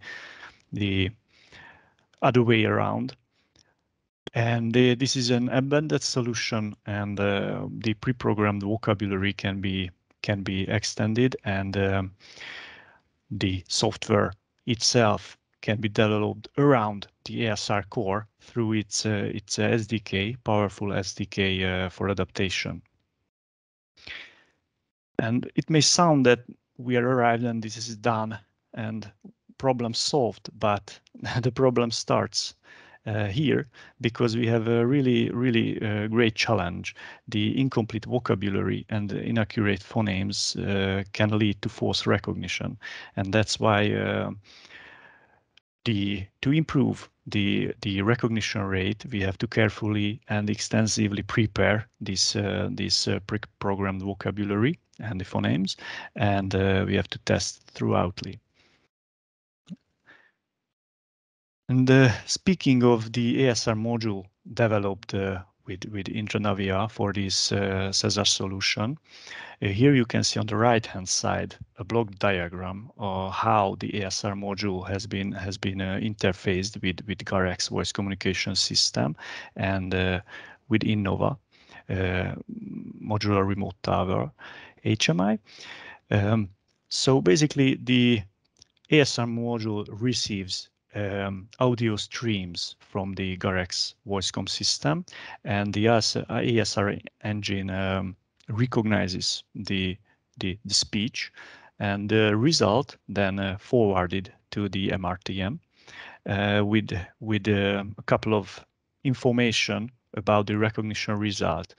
the other way around. And uh, this is an embedded solution, and uh, the pre-programmed vocabulary can be can be extended, and um, the software itself can be developed around the ASR core through its uh, its uh, SDK, powerful SDK uh, for adaptation. And it may sound that we are arrived and this is done and problem solved, but the problem starts here because we have a really, really uh, great challenge. The incomplete vocabulary and inaccurate phonemes uh, can lead to false recognition. And that's why uh, the to improve the the recognition rate, we have to carefully and extensively prepare this uh, this uh, pre-programmed vocabulary and the phonemes, and we have to test throughoutly. And uh, speaking of the ASR module developed uh, with, with Indra Navia for this uh, SESAR solution, uh, here you can see on the right hand side a block diagram of how the ASR module has been has been uh, interfaced with, with GAREX voice communication system and uh, with InNOVA modular remote tower HMI. Um, so basically the ASR module receives um, audio streams from the GAREX voicecom system, and the ASR engine um, recognizes the, the, the speech, and the result then uh, forwarded to the MRTM uh, with with uh, a couple of information about the recognition result.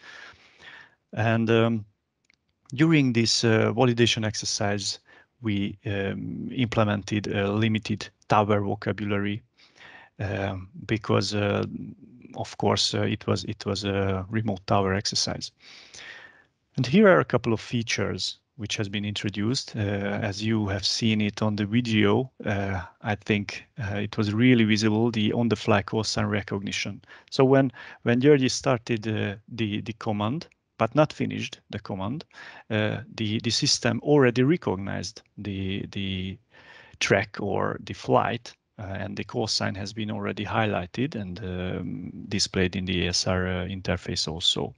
And um, during this uh, validation exercise, we um, implemented a limited tower vocabulary um, because, uh, of course, uh, it was it was a remote tower exercise. And here are a couple of features which has been introduced. Uh, as you have seen it on the video, uh, I think uh, it was really visible, the on-the-fly call sign recognition. So when, when György started uh, the, the command, but not finished the command, uh, the, the system already recognized the, the track or the flight and the call sign has been already highlighted and um, displayed in the ASR interface also.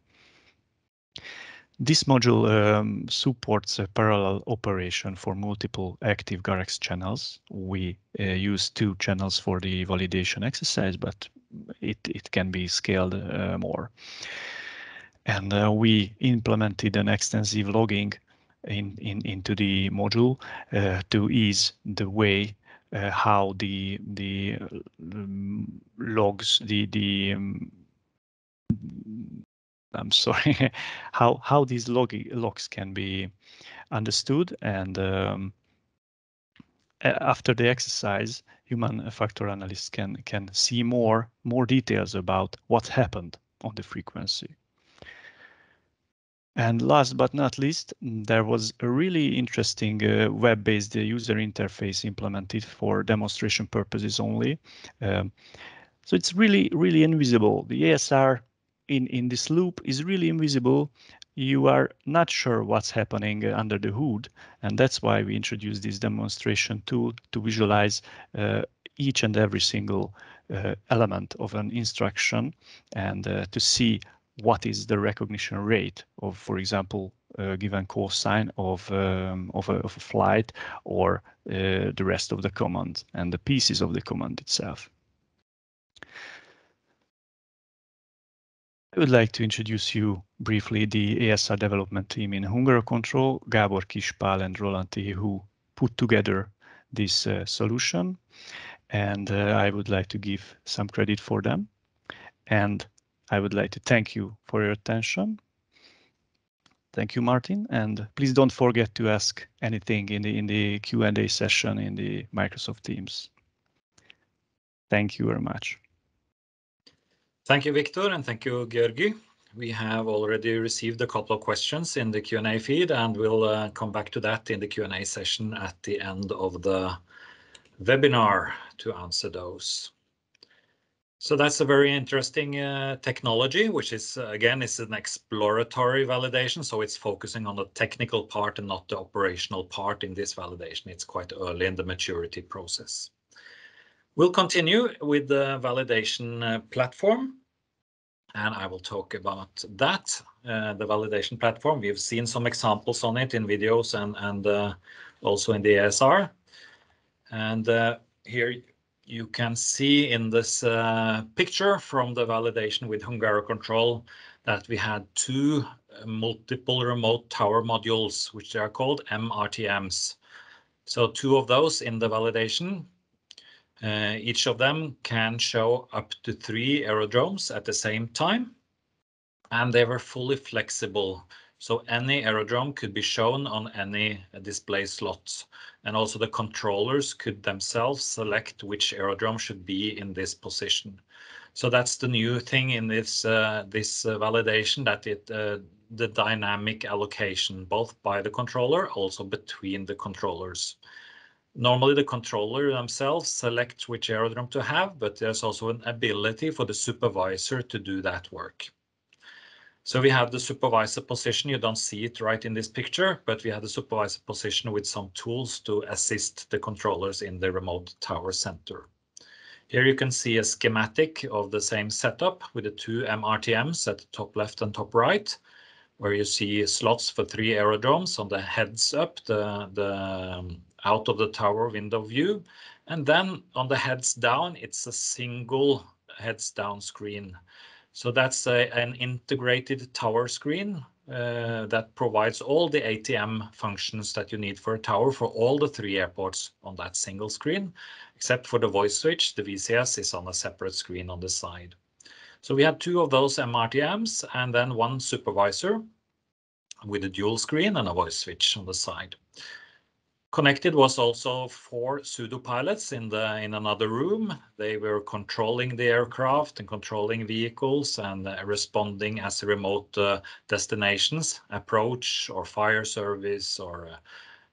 This module um, supports a parallel operation for multiple active GAREX channels. We uh, use two channels for the validation exercise, but it, it can be scaled uh, more. And uh, we implemented an extensive logging in, in, into the module uh, to ease the way uh, how the the um, logs the the um, I'm sorry, how how these log logs can be understood and um, after the exercise, human factor analysts can can see more more details about what happened on the frequency. And last but not least, there was a really interesting uh, web-based user interface implemented for demonstration purposes only. Um, so it's really, really invisible. The ASR in, in this loop is really invisible. You are not sure what's happening under the hood. And that's why we introduced this demonstration tool to visualize uh, each and every single uh, element of an instruction and uh, to see what is the recognition rate of, for example, a given call sign of, um, of, a, of, a, flight or uh, the rest of the command and the pieces of the command itself. I would like to introduce you briefly the ASR development team in HungaroControl, Gábor Kispál and Roland who put together this uh, solution. And uh, I would like to give some credit for them. And I would like to thank you for your attention. Thank you, Martin. And please don't forget to ask anything in the in the Q&A session in the Microsoft Teams. Thank you very much. Thank you, Viktor, and thank you, György. We have already received a couple of questions in the Q&A feed, and we'll uh, come back to that in the Q&A session at the end of the webinar to answer those. So that's a very interesting uh, technology, which is, uh, again, is an exploratory validation. So it's focusing on the technical part and not the operational part in this validation. It's quite early in the maturity process. We'll continue with the validation uh, platform, and I will talk about that, uh, the validation platform. We've seen some examples on it in videos and, and uh, also in the ASR. And here you can see in this uh, picture from the validation with HungaroControl that we had two uh, multiple remote tower modules, which they are called MRTMs. So two of those in the validation uh, each of them can show up to three aerodromes at the same time, and they were fully flexible. So any aerodrome could be shown on any display slots, and also the controllers could themselves select which aerodrome should be in this position. So that's the new thing in this uh, this uh, validation that it uh, the dynamic allocation both by the controller also between the controllers. Normally, the controller themselves select which aerodrome to have, but there's also an ability for the supervisor to do that work. So we have the supervisor position. You don't see it right in this picture, but we have the supervisor position with some tools to assist the controllers in the remote tower center. Here you can see a schematic of the same setup with the two MRTMs at the top left and top right, where you see slots for three aerodromes on the heads up, the, the um, out of the tower window view. And then on the heads down, it's a single heads down screen. So that's a, an integrated tower screen uh, that provides all the ATM functions that you need for a tower for all the three airports on that single screen, except for the voice switch. The VCS is on a separate screen on the side. So we had two of those MRTMs and then one supervisor with a dual screen and a voice switch on the side. Connected was also four pseudo pilots in the in another room. They were controlling the aircraft and controlling vehicles and uh, responding as remote uh, destinations, approach or fire service or uh,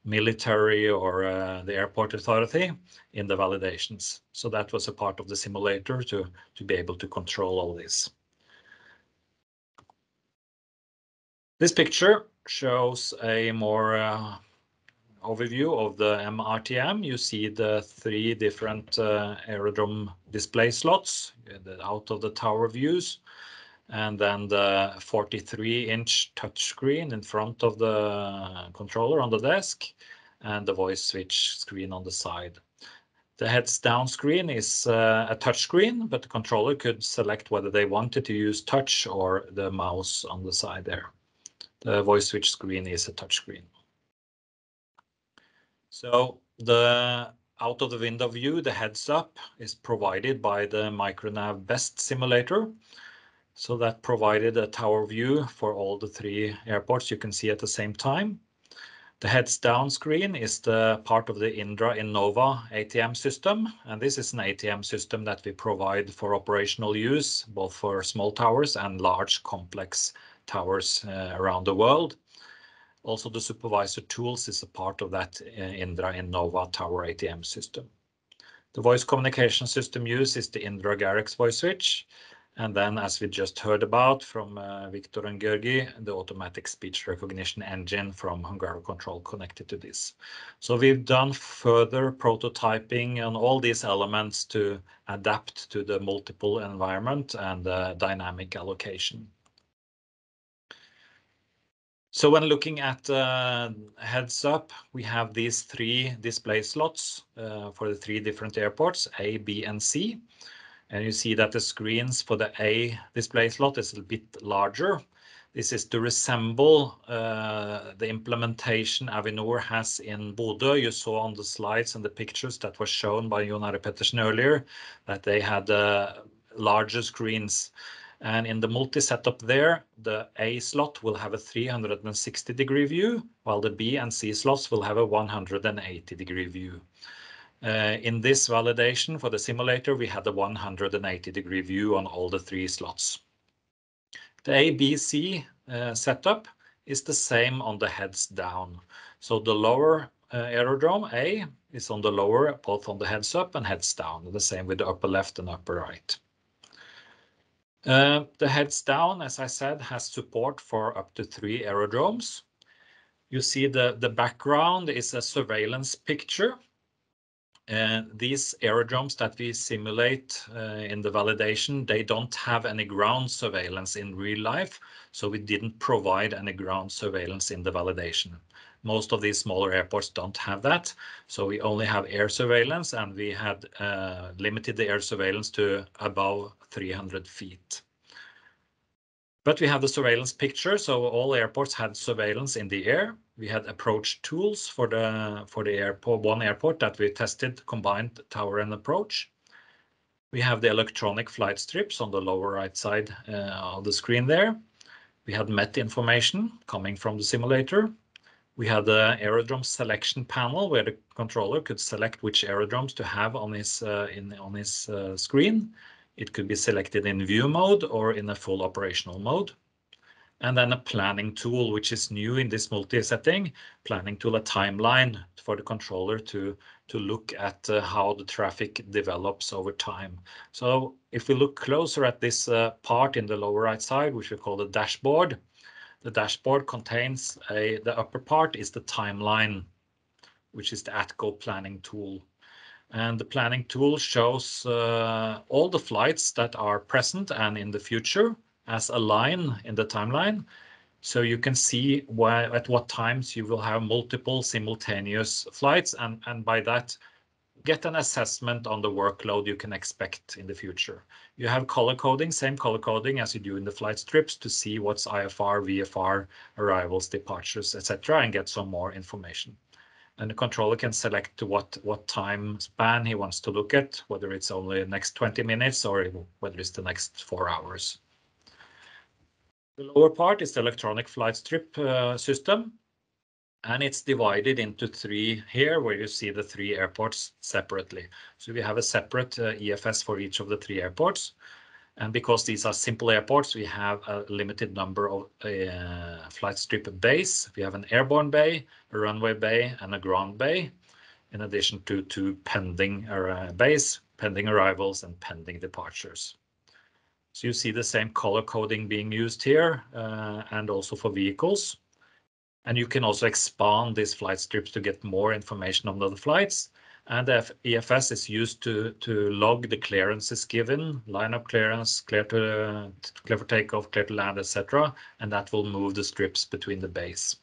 military or uh, the airport authority in the validations. So that was a part of the simulator to to be able to control all this. This picture shows a more uh, overview of the MRTM, you see the three different uh, aerodrome display slots out of the tower views, and then the 43-inch touchscreen in front of the controller on the desk, and the voice switch screen on the side. The heads-down screen is uh, a touchscreen, but the controller could select whether they wanted to use touch or the mouse on the side there. The voice switch screen is a touchscreen. So the out of the window view, the heads-up is provided by the Micro Nav BEST simulator. So that provided a tower view for all the three airports you can see at the same time. The heads-down screen is the part of the Indra InNOVA ATM system, and this is an ATM system that we provide for operational use, both for small towers and large, complex towers uh, around the world. Also, the supervisor tools is a part of that eh, Indra InNOVA tower ATM system. The voice communication system used is the Indra Garex voice switch, and then, as we just heard about from eh, Viktor and György, the automatic speech recognition engine from HungaroControl connected to this. So we've done further prototyping on all these elements to adapt to the multiple environment and the dynamic allocation. So when looking at uh, heads-up, we have these three display slots uh, for the three different airports, A, B, and C. And you see that the screens for the A display slot is a bit larger. This is to resemble uh, the implementation Avinor has in Bodø. You saw on the slides and the pictures that were shown by Jon Are Pettersen earlier, that they had larger screens. And in the multi-setup there, the A slot will have a 360-degree view, while the B and C slots will have a 180-degree view. Uh, in this validation for the simulator, we had a 180-degree view on all the three slots. The A, B, C uh, setup is the same on the heads down. So the lower uh, aerodrome, A, is on the lower, both on the heads up and heads down, the same with the upper left and upper right. Uh, the heads down, as I said, has support for up to three aerodromes. You see the background is a surveillance picture. And these aerodromes that we simulate uh, in the validation, they don't have any ground surveillance in real life, so we didn't provide any ground surveillance in the validation. Most of these smaller airports don't have that, so we only have air surveillance, and we had uh, limited the air surveillance to above 300 feet. But we have the surveillance picture, so all airports had surveillance in the air. We had approach tools for the for the airport, one airport that we tested combined tower and approach. We have the electronic flight strips on the lower right side uh, of the screen there. We had MET information coming from the simulator. We had the aerodrome selection panel, where the controller could select which aerodromes to have on his uh, on his uh, screen. It could be selected in view mode or in a full operational mode. And then a planning tool, which is new in this multi-setting, planning tool, a timeline for the controller to look at uh, how the traffic develops over time. So if we look closer at this part in the lower right side, which we call the dashboard, the dashboard contains a, the upper part is the timeline, which is the ATCO planning tool. And the planning tool shows uh, all the flights that are present and in the future as a line in the timeline. So you can see where, at what times you will have multiple simultaneous flights, And, and by that, get an assessment on the workload you can expect in the future. You have color coding, same color coding as you do in the flight strips to see what's IFR, VFR, arrivals, departures, etc., and get some more information. And the controller can select to what time span he wants to look at, whether it's only the next 20 minutes or whether it's the next four hours. The lower part is the electronic flight strip uh, system, and it's divided into three here, where you see the three airports separately. So we have a separate uh, EFS for each of the three airports, and because these are simple airports, we have a limited number of uh, flight strip bays. We have an airborne bay, a runway bay, and a ground bay, in addition to two pending uh, bays, pending arrivals and pending departures. So you see the same color coding being used here, and also for vehicles. And you can also expand these flight strips to get more information on the flights. And the EFS is used to, to log the clearances given, line up clearance, clear to clear for takeoff, clear to land, etc. And that will move the strips between the base.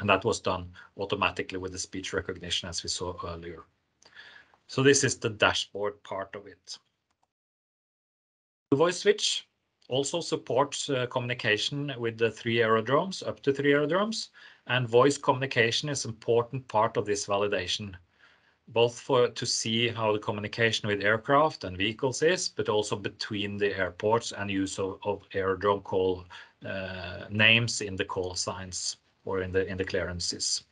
And that was done automatically with the speech recognition as we saw earlier. So this is the dashboard part of it. The voice switch also supports uh, communication with the three aerodromes, up to three aerodromes, and voice communication is important part of this validation, both for to see how the communication with aircraft and vehicles is, but also between the airports and use of, of aerodrome call uh, names in the call signs or in the in the clearances.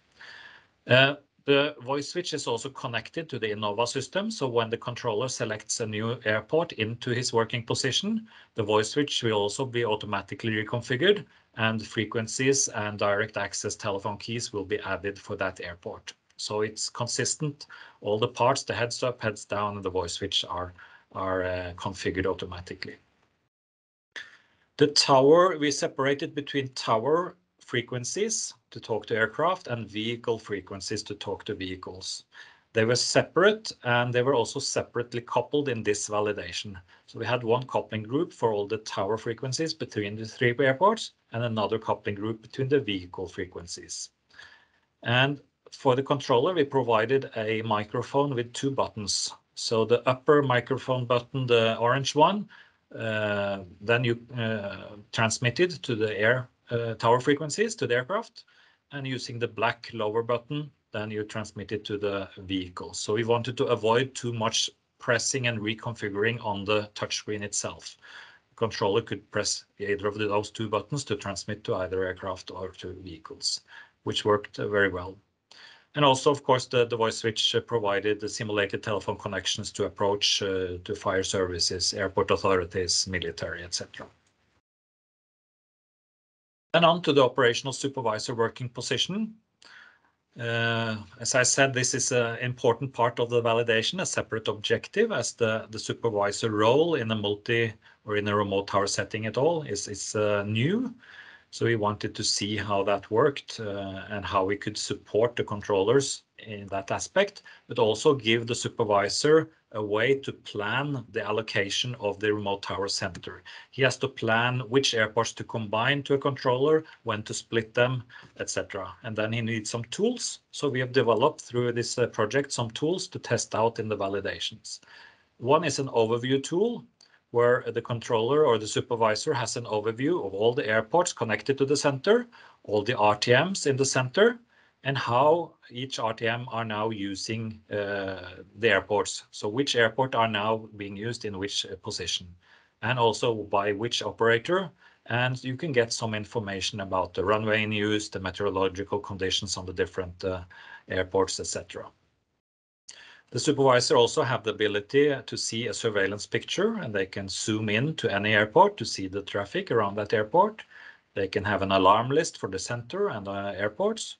Uh, the voice switch is also connected to the InNOVA system, so when the controller selects a new airport into his working position, the voice switch will also be automatically reconfigured, and frequencies and direct access telephone keys will be added for that airport. So it's consistent. All the parts, the heads up, heads down, and the voice switch are, are uh, configured automatically. The tower, we separated between tower frequencies to talk to aircraft and vehicle frequencies to talk to vehicles. They were separate and they were also separately coupled in this validation. So we had one coupling group for all the tower frequencies between the three airports and another coupling group between the vehicle frequencies. And for the controller, we provided a microphone with two buttons. So the upper microphone button, the orange one, uh, then you uh, transmitted to the air uh, tower frequencies to the aircraft and using the black lower button, then you transmit it to the vehicle. So we wanted to avoid too much pressing and reconfiguring on the touchscreen itself. The controller could press either of those two buttons to transmit to either aircraft or to vehicles, which worked uh, very well. And also, of course, the, the voice switch uh, provided the simulated telephone connections to approach uh, to fire services, airport authorities, military, etc. Then on to the operational supervisor working position. Uh, as I said, this is an important part of the validation, a separate objective as the, supervisor role in a multi or in a remote tower setting at all is, is uh, new. So we wanted to see how that worked uh, and how we could support the controllers in that aspect, but also give the supervisor a way to plan the allocation of the remote tower center. He has to plan which airports to combine to a controller, when to split them, etc. And then he needs some tools. So we have developed through this uh, project some tools to test out in the validations. One is an overview tool where the controller or the supervisor has an overview of all the airports connected to the center, all the RTMs in the center, and how each RTM are now using uh, the airports. So which airport are now being used in which uh, position, and also by which operator. And you can get some information about the runway in use, the meteorological conditions on the different uh, airports, etc. The supervisor also have the ability to see a surveillance picture, and they can zoom in to any airport to see the traffic around that airport. They can have an alarm list for the center and uh, airports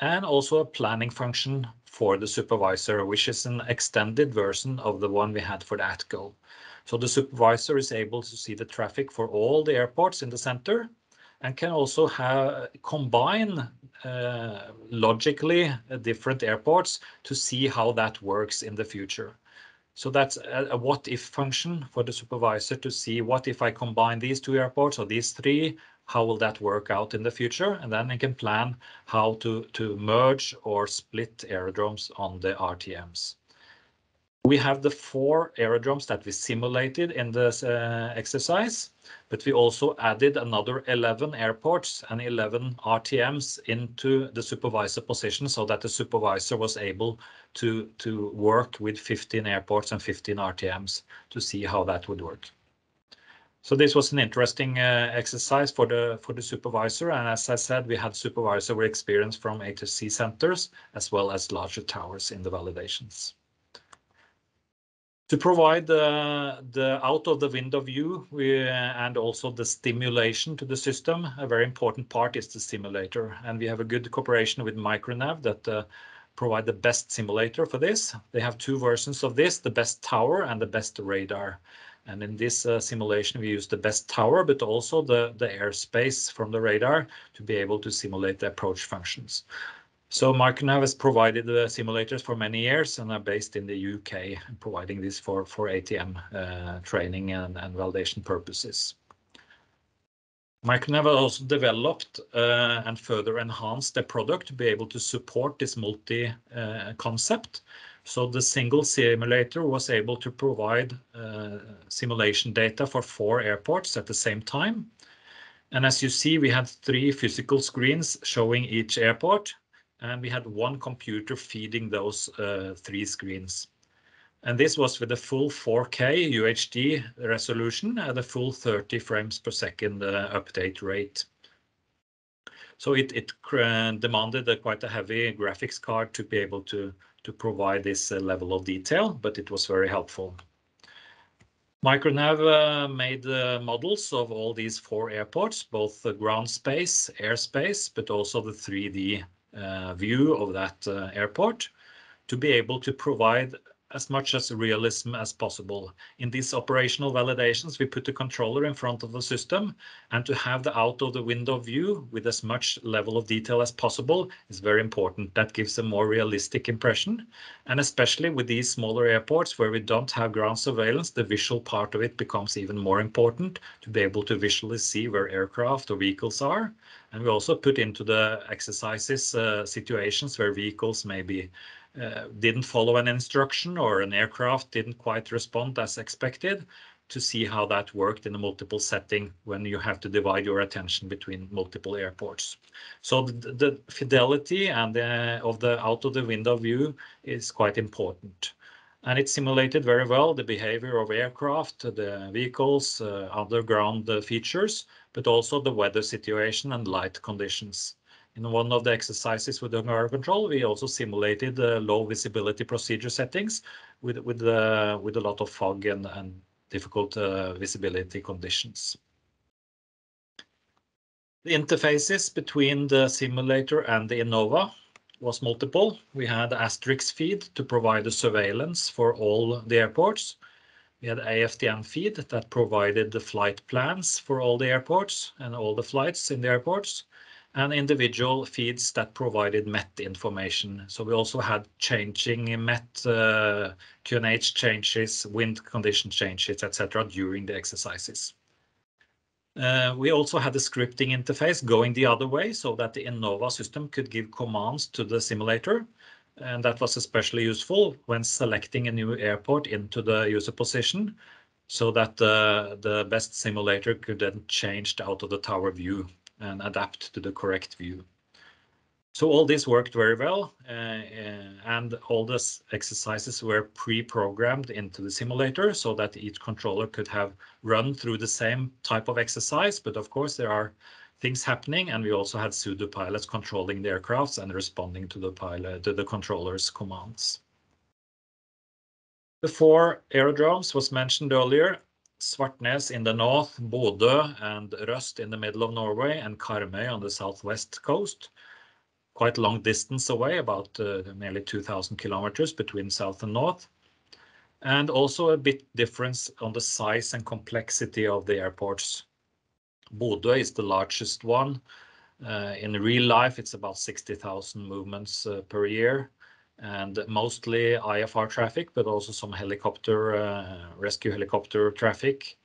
and also a planning function for the supervisor, which is an extended version of the one we had for the ATCO. So the supervisor is able to see the traffic for all the airports in the center and can also have combine uh, logically uh, different airports to see how that works in the future. So that's a what if function for the supervisor to see what if I combine these two airports or these three, how will that work out in the future? And then you can plan how to, to merge or split aerodromes on the RTMs. We have the four aerodromes that we simulated in this uh, exercise, but we also added another 11 airports and 11 RTMs into the supervisor position so that the supervisor was able to, to work with 15 airports and 15 RTMs to see how that would work. So this was an interesting uh, exercise for the for the supervisor, and as I said, we had supervisor experience from HFC centers as well as larger towers in the validations. To provide the, the out of the window view we, and also the stimulation to the system, a very important part is the simulator, and we have a good cooperation with Micro Nav that uh, provide the best simulator for this. They have two versions of this, the best tower and the best radar. And in this uh, simulation, we use the best tower, but also the, the airspace from the radar to be able to simulate the approach functions. So Micro Nav has provided the simulators for many years and are based in the UK, providing this for, for ATM uh, training and, and validation purposes. Micro Nav also developed uh, and further enhanced the product to be able to support this multi-concept. Uh, so the single simulator was able to provide uh, simulation data for four airports at the same time. And as you see, we had three physical screens showing each airport, and we had one computer feeding those uh, three screens. And this was with a full 4K UHD resolution at a full 30 frames per second uh, update rate. So it, it demanded a quite a heavy graphics card to be able to, to provide this uh, level of detail, but it was very helpful. Micro Nav uh, made uh, models of all these four airports, both the ground space, airspace, but also the 3D uh, view of that airport to be able to provide as much as realism as possible. In these operational validations, we put the controller in front of the system, and to have the out of the window view with as much level of detail as possible is very important. That gives a more realistic impression. And especially with these smaller airports where we don't have ground surveillance, the visual part of it becomes even more important to be able to visually see where aircraft or vehicles are. And we also put into the exercises uh, situations where vehicles may be didn't follow an instruction or an aircraft didn't quite respond as expected to see how that worked in a multiple setting when you have to divide your attention between multiple airports. So the, the fidelity and the, of the out of the window view is quite important. And it simulated very well the behavior of aircraft, the vehicles, uh, underground uh, features, but also the weather situation and light conditions. In one of the exercises with the HungaroControl, we also simulated the low visibility procedure settings with with uh, with a lot of fog and and difficult uh, visibility conditions. The interfaces between the simulator and the InNOVA was multiple. We had Asterix feed to provide the surveillance for all the airports. We had AFDM feed that provided the flight plans for all the airports and all the flights in the airports and individual feeds that provided MET information. So we also had changing MET, uh, QNH changes, wind condition changes, etc. during the exercises. Uh, we also had a scripting interface going the other way so that the InNOVA system could give commands to the simulator. And that was especially useful when selecting a new airport into the user position so that uh, the best simulator could then change out of the tower view and adapt to the correct view. So all this worked very well, uh, uh, and all these exercises were pre-programmed into the simulator so that each controller could have run through the same type of exercise. But of course, there are things happening, and we also had pseudo pilots controlling the aircrafts and responding to the pilot, to the controller's commands. The four aerodromes was mentioned earlier. Svartnes in the north, Bodø and Røst in the middle of Norway, and Karmøy on the southwest coast. Quite long distance away, about uh, nearly 2,000 kilometers between south and north. And also a bit difference on the size and complexity of the airports. Bodø is the largest one. Uh, in real life, it's about 60,000 movements uh, per year and mostly IFR traffic, but also some helicopter, uh, rescue helicopter traffic.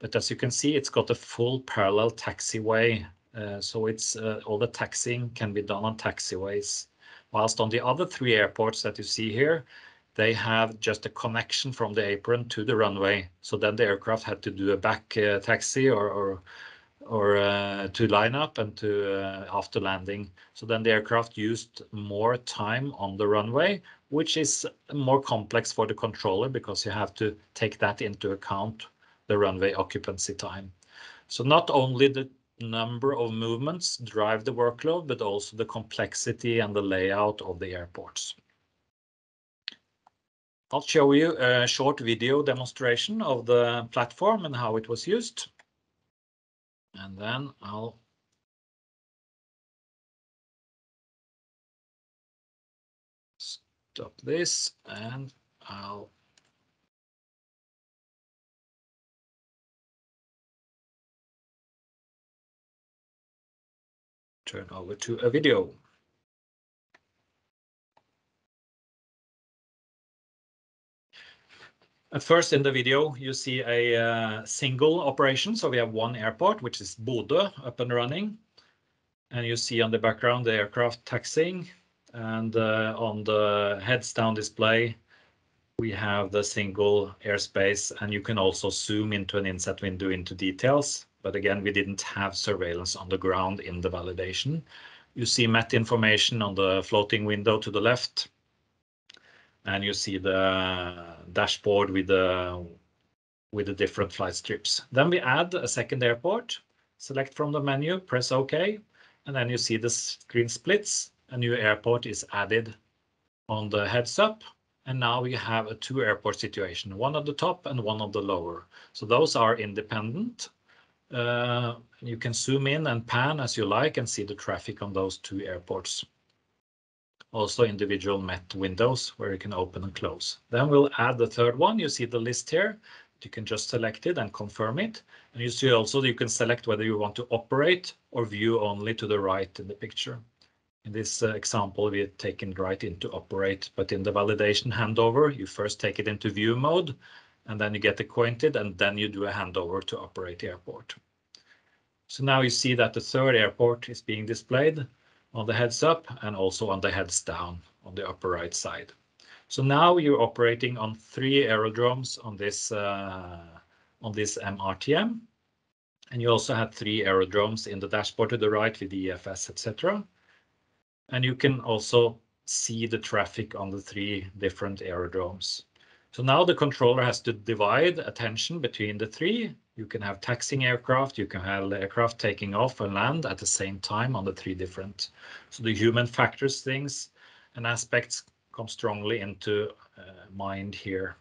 But as you can see, it's got a full parallel taxiway. Uh, so it's uh, all the taxiing can be done on taxiways. Whilst on the other three airports that you see here, they have just a connection from the apron to the runway. So then the aircraft had to do a back uh, taxi or, or or uh, to line up and to uh, after landing. So then the aircraft used more time on the runway, which is more complex for the controller because you have to take that into account, the runway occupancy time. So not only the number of movements drive the workload, but also the complexity and the layout of the airports. I'll show you a short video demonstration of the platform and how it was used and then I'll stop this and I'll turn over to a video. First in the video, you see a uh, single operation. So we have one airport, which is Bodø, up and running. And you see on the background the aircraft taxiing. And uh, on the heads down display, we have the single airspace, and you can also zoom into an inset window into details. But again, we didn't have surveillance on the ground in the validation. You see MET information on the floating window to the left and you see the dashboard with the with the different flight strips. Then we add a second airport, select from the menu, press OK, and then you see the screen splits. A new airport is added on the heads up, and now we have a two airport situation, one on the top and one on the lower. So those are independent. Uh, you can zoom in and pan as you like and see the traffic on those two airports also individual MET windows where you can open and close. Then we'll add the third one. You see the list here. You can just select it and confirm it. And you see also you can select whether you want to operate or view only to the right in the picture. In this uh, example, we have taken right into operate, but in the validation handover, you first take it into view mode, and then you get acquainted, and then you do a handover to operate the airport. So now you see that the third airport is being displayed on the heads up and also on the heads down on the upper right side. So now you're operating on three aerodromes on this uh, on this MRTM. And you also have three aerodromes in the dashboard to the right with the EFS, etc. And you can also see the traffic on the three different aerodromes. So now the controller has to divide attention between the three you can have taxiing aircraft, you can have aircraft taking off and land at the same time on the three different. So the human factors things and aspects come strongly into uh, mind here.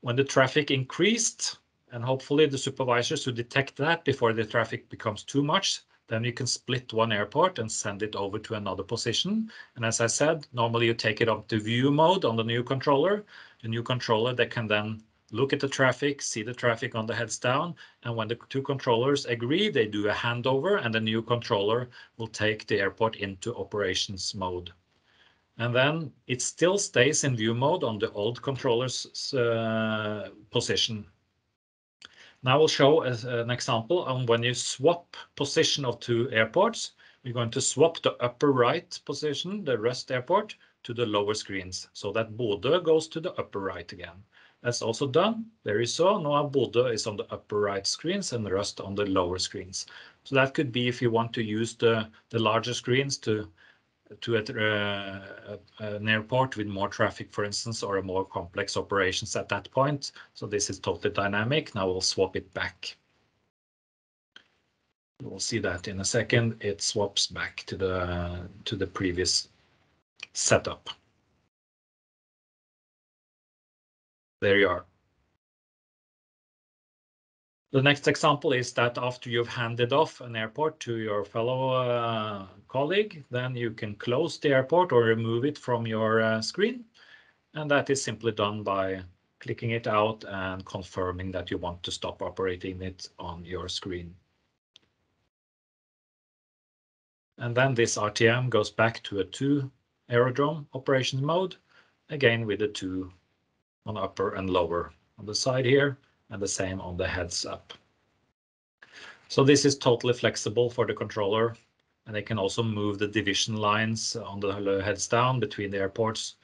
When the traffic increased, and hopefully the supervisors who detect that before the traffic becomes too much, then you can split one airport and send it over to another position. And as I said, normally you take it up to view mode on the new controller. The new controller that can then look at the traffic, see the traffic on the heads down, and when the two controllers agree, they do a handover, and the new controller will take the airport into operations mode. And then it still stays in view mode on the old controller's uh, position. Now we'll show as an example on when you swap position of two airports. We're going to swap the upper right position, the Røst airport, to the lower screens, so that Bodø goes to the upper right again. That's also done. There you saw. Now Bodø is on the upper right screens and Røst on the lower screens. So that could be if you want to use the, the larger screens to to uh, an airport with more traffic, for instance, or a more complex operations at that point. So this is totally dynamic. Now we'll swap it back. We'll see that in a second. It swaps back to the to the previous setup. There you are. The next example is that after you've handed off an airport to your fellow uh, colleague, then you can close the airport or remove it from your uh, screen. And that is simply done by clicking it out and confirming that you want to stop operating it on your screen. And then this RTM goes back to a two aerodrome operations mode, again with the two on upper and lower on the side here, and the same on the heads up. So this is totally flexible for the controller, and they can also move the division lines on the heads down between the airports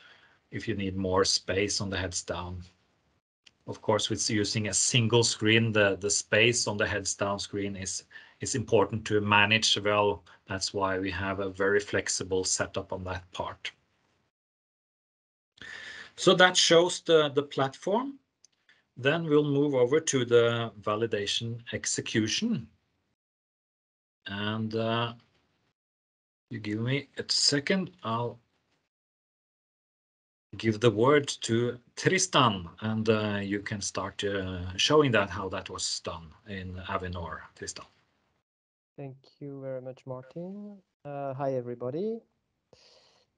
if you need more space on the heads down. Of course, with using a single screen, the, the space on the heads down screen is, is important to manage well. That's why we have a very flexible setup on that part. So that shows the, platform. Then we'll move over to the validation execution. And uh, you give me a second, I'll give the word to Tristan, and uh, you can start uh, showing that how that was done in Avinor, Tristan. Thank you very much, Martin. Uh, hi, everybody.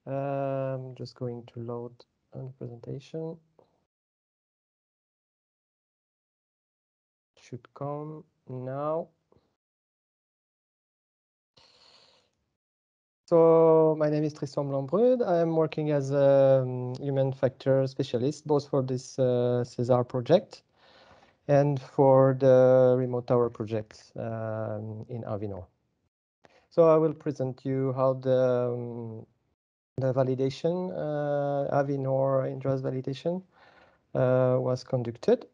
I'm um, just going to load and presentation should come now. So my name is Tristan Blanc-Brud. I'm working as a um, human factor specialist, both for this uh, SESAR project and for the remote tower project um, in Avinor. So I will present you how the, um, the validation, uh, Avinor Indra's validation uh, was conducted.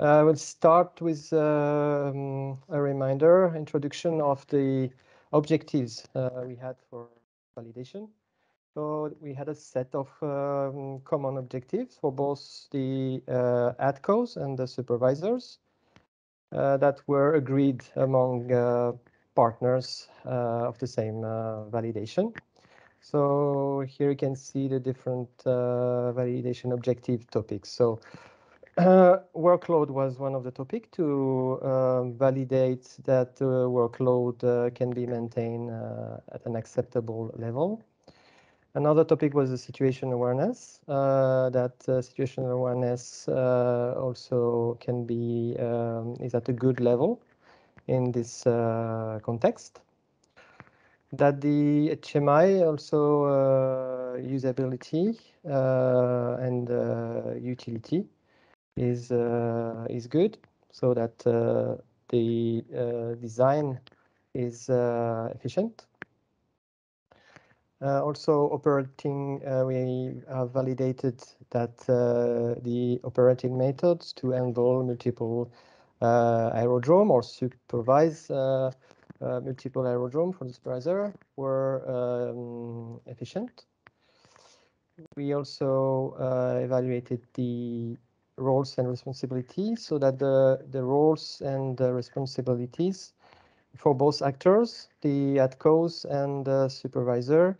I will start with um, a reminder, introduction of the objectives uh, we had for validation. So we had a set of um, common objectives for both the uh, ADCOs and the supervisors uh, that were agreed among uh, partners uh, of the same uh, validation. So here you can see the different validation objective topics. So uh, workload was one of the topic to um, validate that the workload uh, can be maintained uh, at an acceptable level. Another topic was the situation awareness, uh, that uh, situation awareness uh, also can be, um, is at a good level in this context. That the HMI also uh, usability uh, and uh, utility is uh, is good so that uh, the uh, design is efficient. also operating, we have validated that the operating methods to enroll multiple aerodrome or supervise multiple aerodrome for the supervisor were um, efficient. We also uh, evaluated the roles and responsibilities so that the, the roles and the responsibilities for both actors, the ATCOs and the supervisor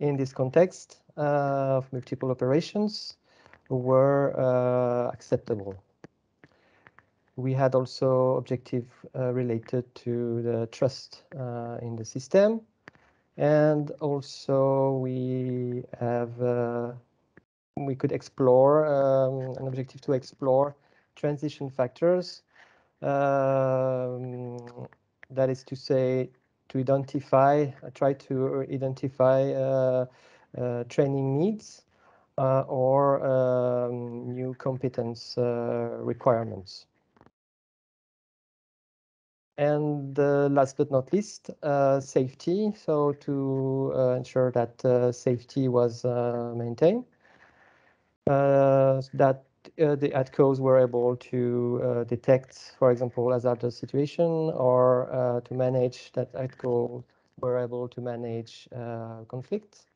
in this context uh, of multiple operations were uh, acceptable. We had also objective uh, related to the trust uh, in the system. And also we have uh, we could explore um, an objective to explore transition factors. Um, that is to say, to identify, uh, try to identify uh, uh, training needs or um, new competence requirements. And uh, last but not least, safety. So to ensure that safety was maintained. Uh, that uh, the ADCOs were able to uh, detect, for example, hazardous situation or to manage that ADCO were able to manage conflicts.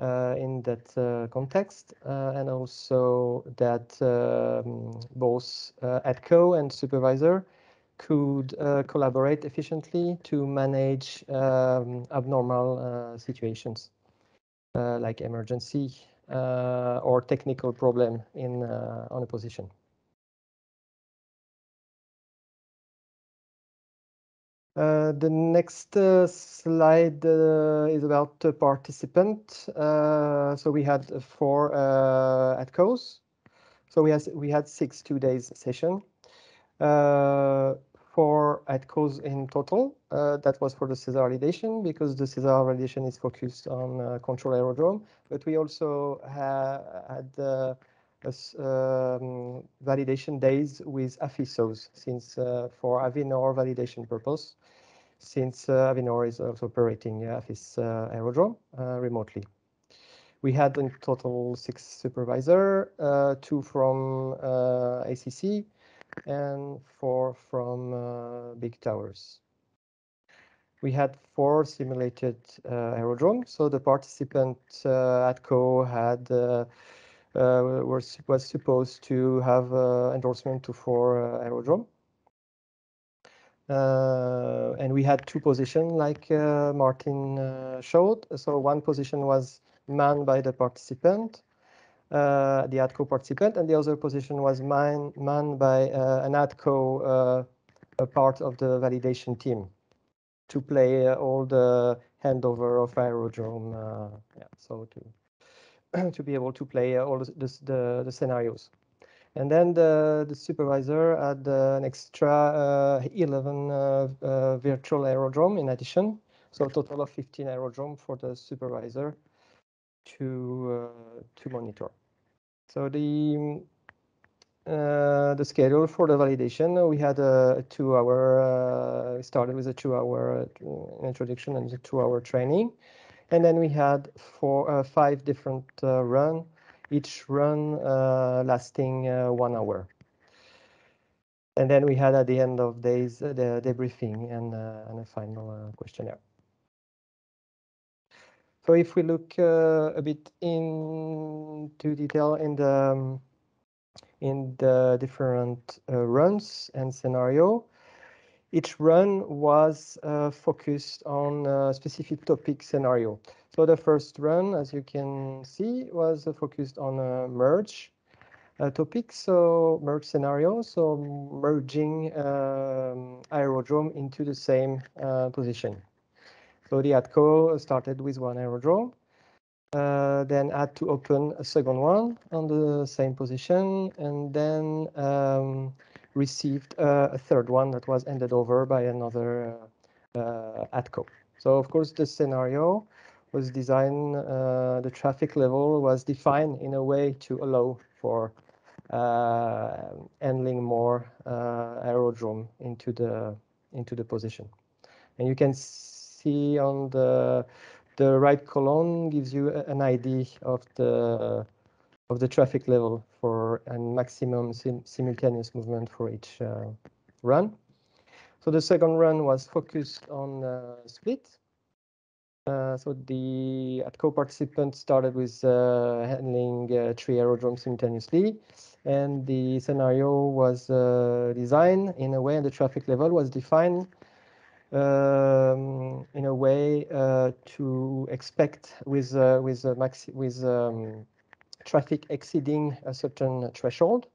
Uh, in that uh, context, uh, and also that um, both ADCO and supervisor could collaborate efficiently to manage um, abnormal situations like emergency uh, or technical problem in uh, on a position. Uh, the next uh, slide uh, is about the participant. Uh, so we had four ADCOs. So we, has, we had six two days session for ADCOs in total. Uh, that was for the SESAR validation because the SESAR validation is focused on uh, control aerodrome. But we also ha had uh, um, validation days with AFISOs since uh, for Avinor validation purpose, since uh, Avinor is also operating AFIS uh, aerodrome remotely. We had in total six supervisor, two from ACC, and four from uh, big towers. We had four simulated uh, aerodromes. So the participant uh, CO had uh, uh, was was supposed to have uh, endorsement to four aerodrome. and we had two positions like Martin showed. So one position was manned by the participant uh, the ADCO participant, and the other position was man, manned by uh, an ADCO, uh, a part of the validation team, to play all the handover of aerodrome. yeah, so to to be able to play all the, the, the scenarios. And then the, the supervisor had uh, an extra uh, 11 uh, virtual aerodrome in addition So a total of 15 aerodrome for the supervisor to to monitor. So the uh, the schedule for the validation, we had a two-hour, uh, started with a two-hour uh, introduction and a two-hour training. And then we had four, uh, five different uh, run, each run uh, lasting one hour. And then we had at the end of days the debriefing and, and a final questionnaire. So if we look a bit into detail in the um, in the different uh, runs and scenario. Each run was uh, focused on a specific topic scenario. So the first run, as you can see, was uh, focused on a merge uh, topic, so merge scenario, so merging um, aerodrome into the same uh, position. So the ATCO started with one aerodrome, uh, then had to open a second one on the same position and then um, received uh, a third one that was handed over by another uh, uh ATCO. So of course the scenario was designed, uh, the traffic level was defined in a way to allow for uh, handling more aerodrome into the into the position. And you can see on the the right column gives you an idea of the of the traffic level for a maximum sim simultaneous movement for each uh, run. So the second run was focused on uh, split. Uh, so the ATCO participants started with uh, handling uh, three aerodromes simultaneously, and the scenario was uh, designed in a way, and the traffic level was defined um, in a way uh, to expect with uh, with uh, maxi with um, traffic exceeding a certain threshold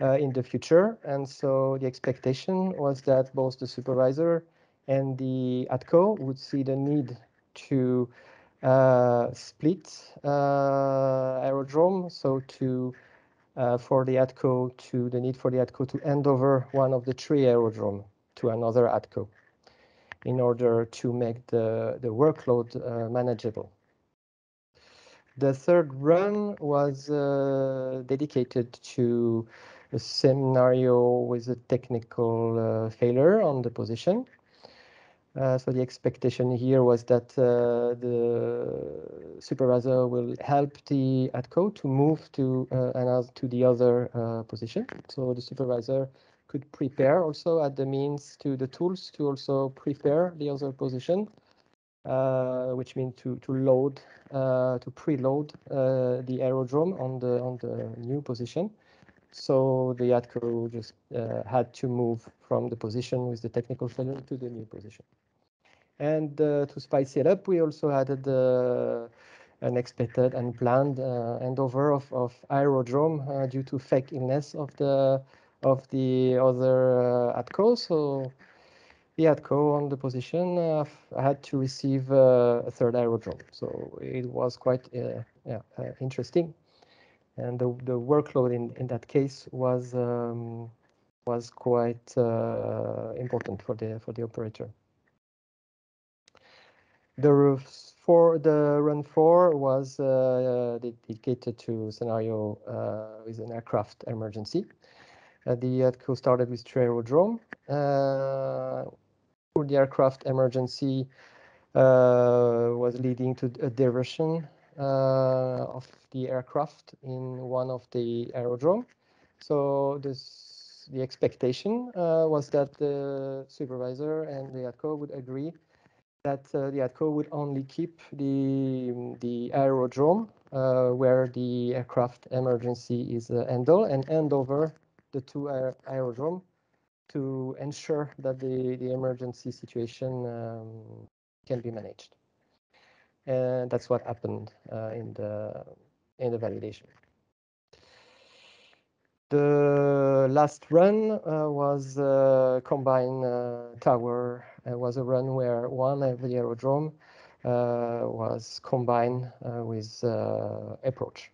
uh, in the future. And so the expectation was that both the supervisor and the ATCO would see the need to uh, split uh, aerodrome, so to for the ATCO to the need for the ATCO to hand over one of the three aerodrome to another ATCO in order to make the, the workload uh, manageable. The third run was uh, dedicated to a scenario with a technical uh, failure on the position. Uh, so the expectation here was that uh, the supervisor will help the ATCO to move to uh, another to the other position. So the supervisor could prepare also add the means to the tools to also prepare the other position, uh, which means to to load uh, to preload uh, the aerodrome on the on the new position. So the ATCO just uh, had to move from the position with the technical failure to the new position. And uh, to spice it up, we also added the unexpected and planned uh, handover of, of aerodrome uh, due to fake illness of the of the other uh, ATCO. So the ATCO on the position uh, had to receive uh, a third aerodrome. So it was quite yeah, interesting. And the, the workload in, in that case was um, was quite important for the for the operator. The for the run four was uh, dedicated to scenario uh, with an aircraft emergency. Uh, the ATCO started with Aerodrome. Uh, for the aircraft emergency uh, was leading to a diversion of the aircraft in one of the aerodrome. So this, the expectation was that the supervisor and the ATCO would agree that uh, the ATCO would only keep the the aerodrome uh, where the aircraft emergency is uh, handled and hand over the two aer aerodrome to ensure that the, the emergency situation um, can be managed. And that's what happened uh, in the in the validation. The last run uh, was uh, combined uh, tower. It was a run where one the aerodrome uh, was combined uh, with approach.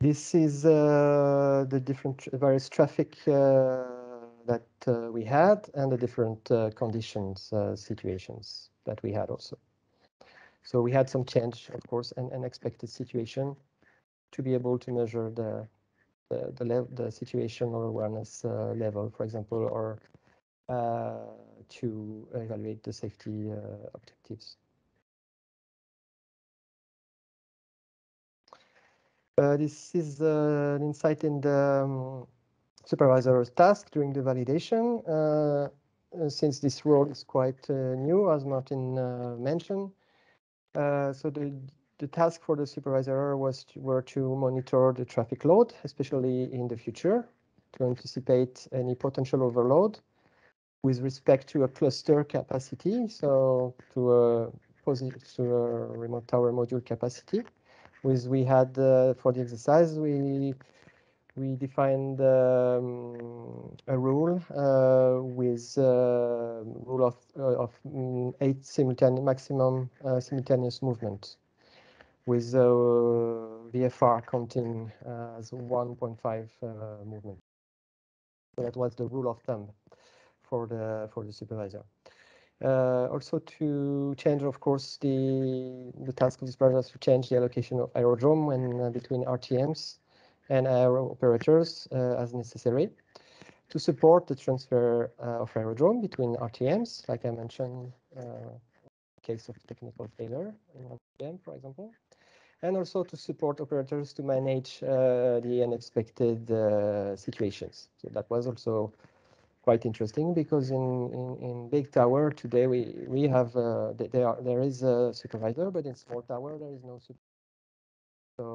This is uh, the different various traffic uh, that uh, we had and the different conditions, situations that we had also. So we had some change, of course, and unexpected situation to be able to measure the the the, the situational awareness uh, level, for example, or uh, to evaluate the safety uh, objectives. Uh, this is uh, an insight in the um, supervisor's task during the validation. Uh, since this role is quite new, as Martin mentioned, so the the task for the supervisor was to, were to monitor the traffic load, especially in the future, to anticipate any potential overload with respect to a cluster capacity, so to a, to a remote tower module capacity. With we had uh, for the exercise we we defined um, a rule uh, with uh, rule of uh, of mm, eight simultaneous maximum uh, simultaneous movement with uh, VFR counting as 1.5 movement. So that was the rule of thumb for the for the supervisor. Uh, also to change, of course, the the task of the supervisor to change the allocation of aerodrome and uh, between RTMs and aero operators uh, as necessary to support the transfer uh, of aerodrome between RTMs, like I mentioned, uh, case of technical failure in RTM, for example, and also to support operators to manage uh, the unexpected situations. So that was also quite interesting because in, in, in big tower today we we have uh, there are, there is a supervisor, but in small tower there is no supervisor. So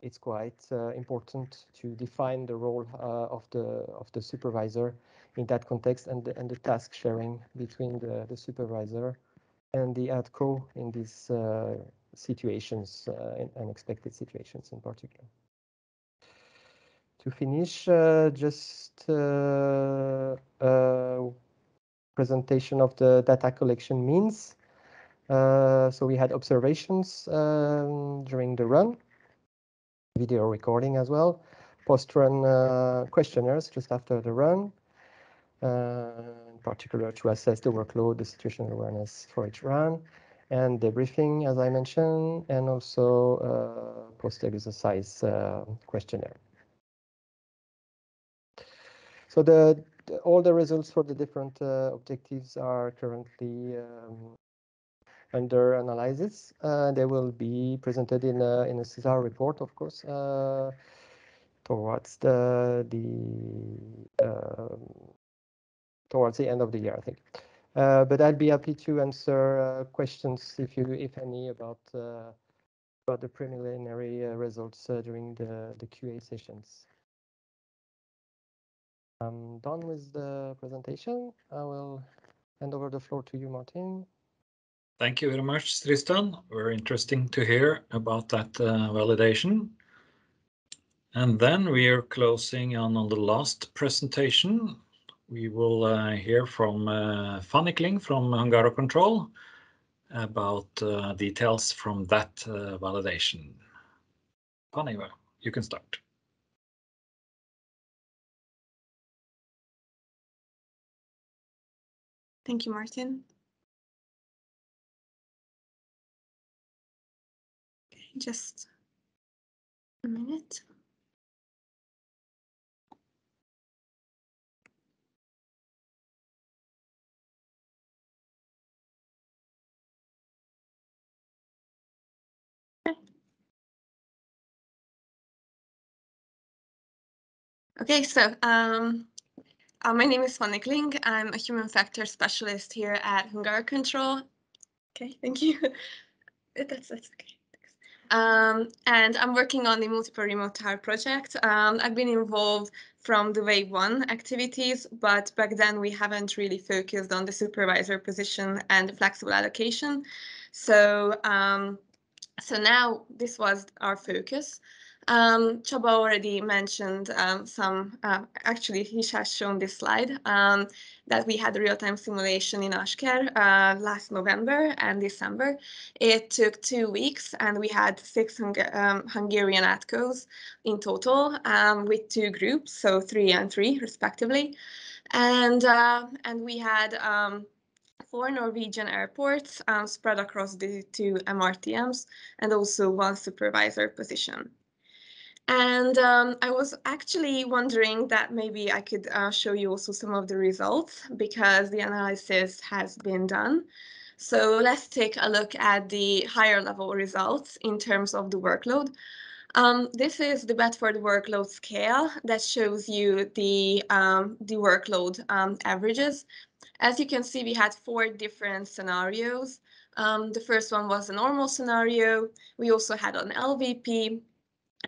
it's quite uh, important to define the role uh, of the of the supervisor in that context and the, and the task sharing between the, the supervisor and the ATCO in these uh, situations, uh, unexpected situations in particular to finish, uh, just uh, uh, presentation of the data collection means. so we had observations um, during the run, video recording as well, post-run questionnaires just after the run, in particular to assess the workload, the situational awareness for each run, and debriefing, as I mentioned, and also uh, post-exercise uh, questionnaire. So the, the, all the results for the different uh, objectives are currently um, under analysis. Uh, they will be presented in a, in a SESAR report, of course, uh, towards the the um, towards the end of the year, I think. Uh, but I'd be happy to answer uh, questions if you if any about uh, about the preliminary results during the the QA sessions. I'm done with the presentation. I will hand over the floor to you, Martin. Thank you very much, Tristan. Very interesting to hear about that uh, validation. And then we are closing on, on the last presentation. We will uh, hear from uh, Fanny Kling from HungaroControl about uh, details from that uh, validation. Fanny, you can start. Thank you, Martin. Okay, Just a minute. Okay, so um, uh, my name is Fanny Kling. I'm a human factor specialist here at HungaroControl. Okay, thank you. that's, that's okay. Um, and I'm working on the multiple remote tower project. Um, I've been involved from the wave one activities, but back then we haven't really focused on the supervisor position and flexible allocation. So, um, so now this was our focus. Um, Csaba already mentioned um, some, uh, actually he has shown this slide, um, that we had real-time simulation in Asker uh, last November and December. It took two weeks and we had six Hung um, Hungarian ATCOs in total um, with two groups, so three and three respectively. And, uh, and we had um, four Norwegian airports um, spread across the two MRTMs and also one supervisor position. And um, I was actually wondering that maybe I could uh, show you also some of the results because the analysis has been done. So let's take a look at the higher level results in terms of the workload. Um, this is the Bedford workload scale that shows you the, um, the workload um, averages. As you can see, we had four different scenarios. Um, the first one was a normal scenario. We also had an LVP,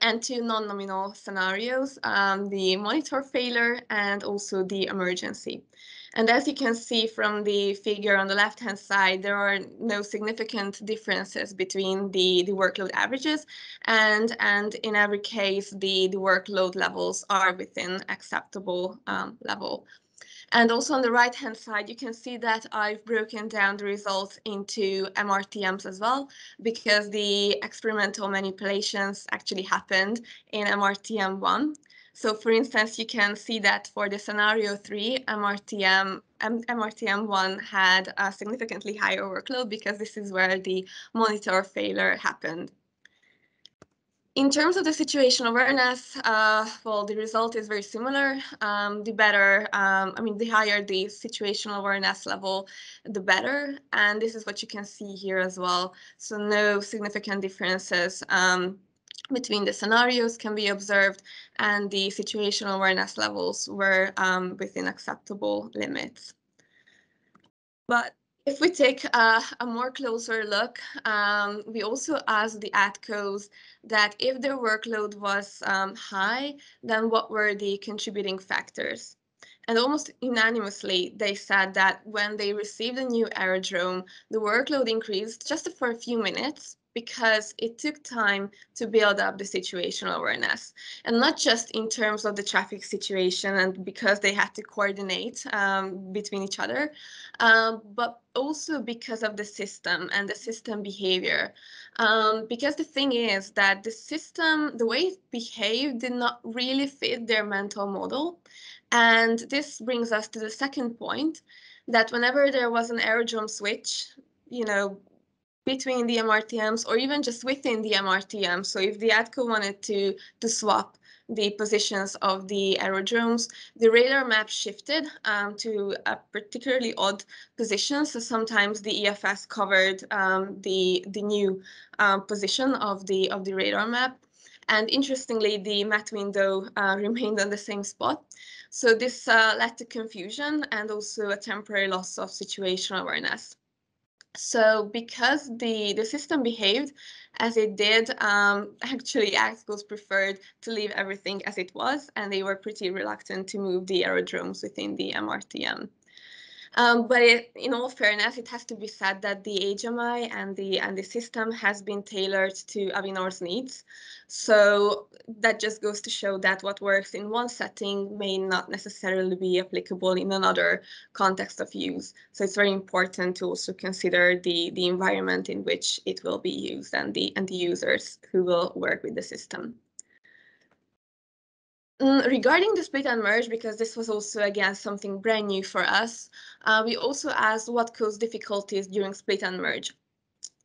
and two non-nominal scenarios, um, the monitor failure and also the emergency. And as you can see from the figure on the left-hand side, there are no significant differences between the, the workload averages, and, and in every case, the, the workload levels are within acceptable um, level. And also on the right hand side, you can see that I've broken down the results into MRTMs as well, because the experimental manipulations actually happened in MRTM1. So for instance, you can see that for the scenario three, MRTM, MRTM1 had a significantly higher workload because this is where the monitor failure happened. In terms of the situation awareness, uh, well, the result is very similar. Um, the better, um, I mean, the higher the situational awareness level, the better. And this is what you can see here as well. So no significant differences um, between the scenarios can be observed and the situational awareness levels were um, within acceptable limits. But if we take a, a more closer look, um, we also asked the ATCOs that if their workload was um, high, then what were the contributing factors? And almost unanimously, they said that when they received a new aerodrome, the workload increased just for a few minutes, because it took time to build up the situational awareness and not just in terms of the traffic situation and because they had to coordinate um, between each other, um, but also because of the system and the system behavior. Um, because the thing is that the system, the way it behaved did not really fit their mental model. And this brings us to the second point that whenever there was an aerodrome switch, you know, between the MRTMs or even just within the MRTM. So if the ATCO wanted to, to swap the positions of the aerodromes, the radar map shifted um, to a particularly odd position. So sometimes the EFS covered um, the, the new um, position of the, of the radar map. And interestingly, the MET window uh, remained on the same spot. So this uh, led to confusion and also a temporary loss of situational awareness. So because the, the system behaved as it did, um, actually ATCOs preferred to leave everything as it was, and they were pretty reluctant to move the aerodromes within the MRTM. Um, but it, in all fairness, it has to be said that the HMI and the and the system has been tailored to Avinor's needs. So that just goes to show that what works in one setting may not necessarily be applicable in another context of use. So it's very important to also consider the the environment in which it will be used and the and the users who will work with the system. Mm, regarding the split and merge, because this was also, again, something brand new for us, uh, we also asked what caused difficulties during split and merge.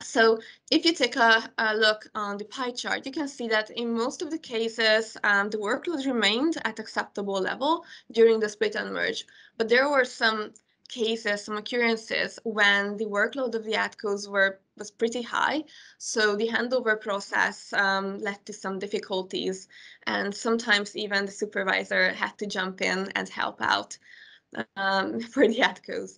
So if you take a, a, look on the pie chart, you can see that in most of the cases, um, the workload remained at acceptable level during the split and merge. But there were some cases, some occurrences when the workload of the ATCOs were was pretty high. So the handover process um, led to some difficulties, and sometimes even the supervisor had to jump in and help out um, for the ATCOs.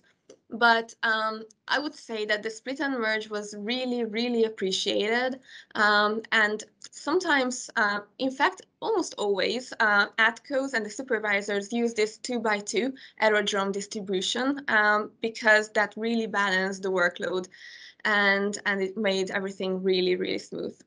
But um, I would say that the split and merge was really, really appreciated. Um, and sometimes, uh, in fact, almost always, uh, ATCOs and the supervisors use this two by two aerodrome distribution um, because that really balanced the workload and, and it made everything really, really smooth.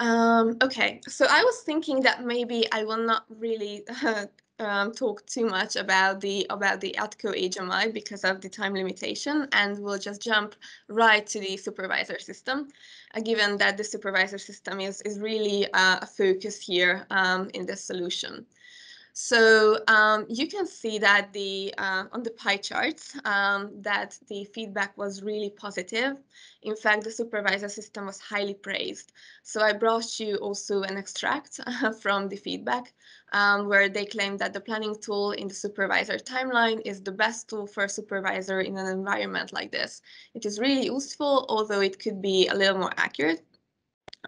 Um, okay, so I was thinking that maybe I will not really um, talk too much about the about the ATCO HMI because of the time limitation, and we'll just jump right to the supervisor system, uh, given that the supervisor system is is really uh, a focus here um, in this solution. So um, you can see that the uh, on the pie charts um, that the feedback was really positive. In fact, the supervisor system was highly praised. So I brought you also an extract from the feedback um, where they claim that the planning tool in the supervisor timeline is the best tool for a supervisor in an environment like this. It is really useful, although it could be a little more accurate.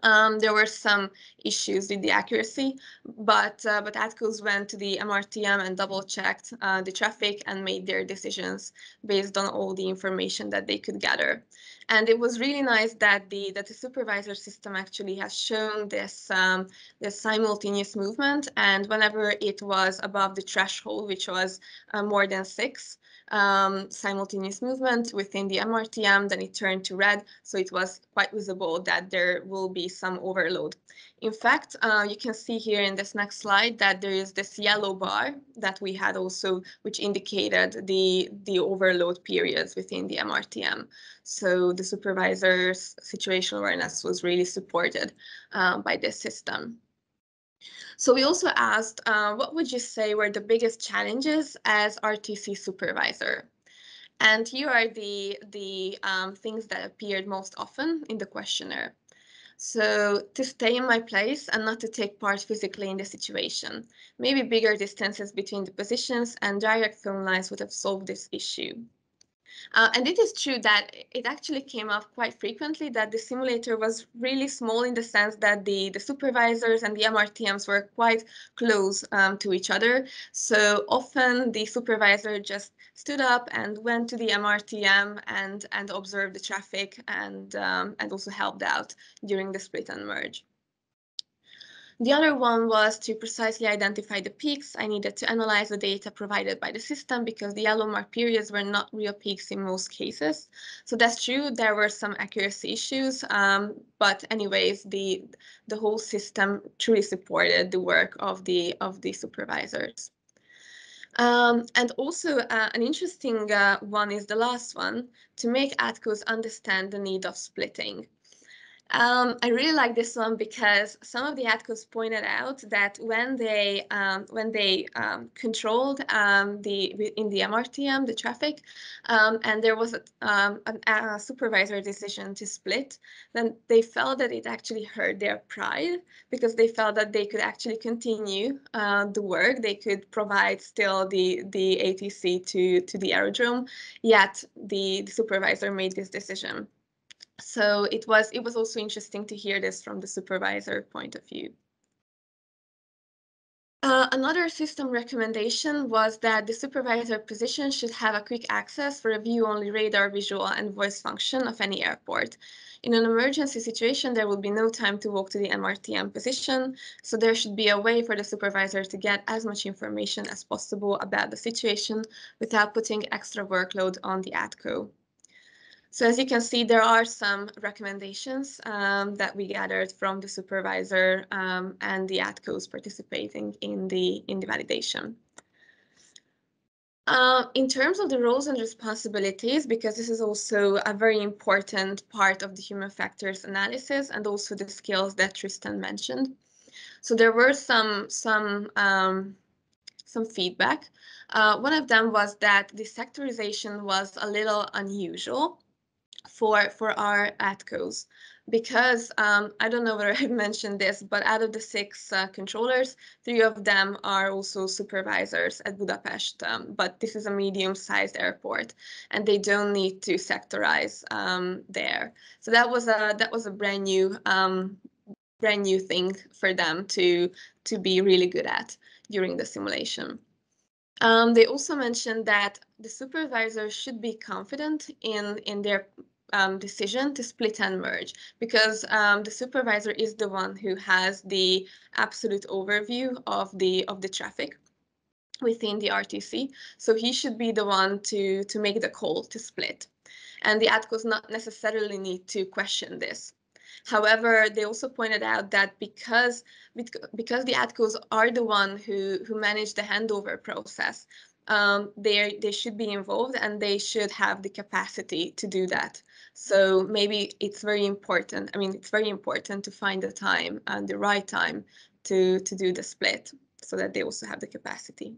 Um, there were some issues with the accuracy, but uh, but ATCOs went to the MRTM and double checked uh, the traffic and made their decisions based on all the information that they could gather. And it was really nice that the that the supervisor system actually has shown this um, this simultaneous movement. And whenever it was above the threshold, which was uh, more than six, um, simultaneous movement within the MRTM, then it turned to red. So it was quite visible that there will be some overload. In fact, uh, you can see here in this next slide that there is this yellow bar that we had also, which indicated the, the overload periods within the MRTM. So the supervisor's situational awareness was really supported uh, by this system. So we also asked, uh, what would you say were the biggest challenges as RTC supervisor? And here are the, the um, things that appeared most often in the questionnaire. So to stay in my place and not to take part physically in the situation. Maybe bigger distances between the positions and direct phone lines would have solved this issue. Uh, and it is true that it actually came up quite frequently that the simulator was really small in the sense that the, the supervisors and the MRTMs were quite close um, to each other. So often the supervisor just stood up and went to the MRTM and, and observed the traffic and, um, and also helped out during the split and merge. The other one was to precisely identify the peaks. I needed to analyze the data provided by the system because the yellow mark periods were not real peaks in most cases. So that's true, there were some accuracy issues, um, but anyways, the, the whole system truly supported the work of the, of the supervisors. Um, and also uh, an interesting uh, one is the last one, to make ATCOs understand the need of splitting. Um, I really like this one because some of the ATCOs pointed out that when they um, when they um, controlled um, the in the MRTM the traffic, um, and there was a, um, a, supervisor decision to split, then they felt that it actually hurt their pride because they felt that they could actually continue uh, the work, they could provide still the the ATC to to the aerodrome, yet the, the supervisor made this decision so it was it was also interesting to hear this from the supervisor point of view. Uh, another system recommendation was that the supervisor position should have a quick access for a view-only radar visual and voice function of any airport. In an emergency situation, there will be no time to walk to the MRTM position, so there should be a way for the supervisor to get as much information as possible about the situation without putting extra workload on the ATCO. So as you can see, there are some recommendations um, that we gathered from the supervisor um, and the ATCOs participating in the, in the validation. Uh, in terms of the roles and responsibilities, because this is also a very important part of the human factors analysis and also the skills that Tristan mentioned. So there were some, some, um, some feedback. Uh, one of them was that the sectorization was a little unusual for for our ATCOs because um, I don't know whether I mentioned this, but out of the six uh, controllers, three of them are also supervisors at Budapest. Um, but this is a medium-sized airport, and they don't need to sectorize um, there. So that was a that was a brand new um, brand new thing for them to to be really good at during the simulation. Um, they also mentioned that the supervisors should be confident in in their um, decision to split and merge because um, the supervisor is the one who has the absolute overview of the of the traffic within the RTC. So he should be the one to to make the call to split. And the ATCOs not necessarily need to question this. However, they also pointed out that because because the ATCOs are the one who who manage the handover process, um, they they should be involved and they should have the capacity to do that. So maybe it's very important. I mean, it's very important to find the time and the right time to to do the split so that they also have the capacity.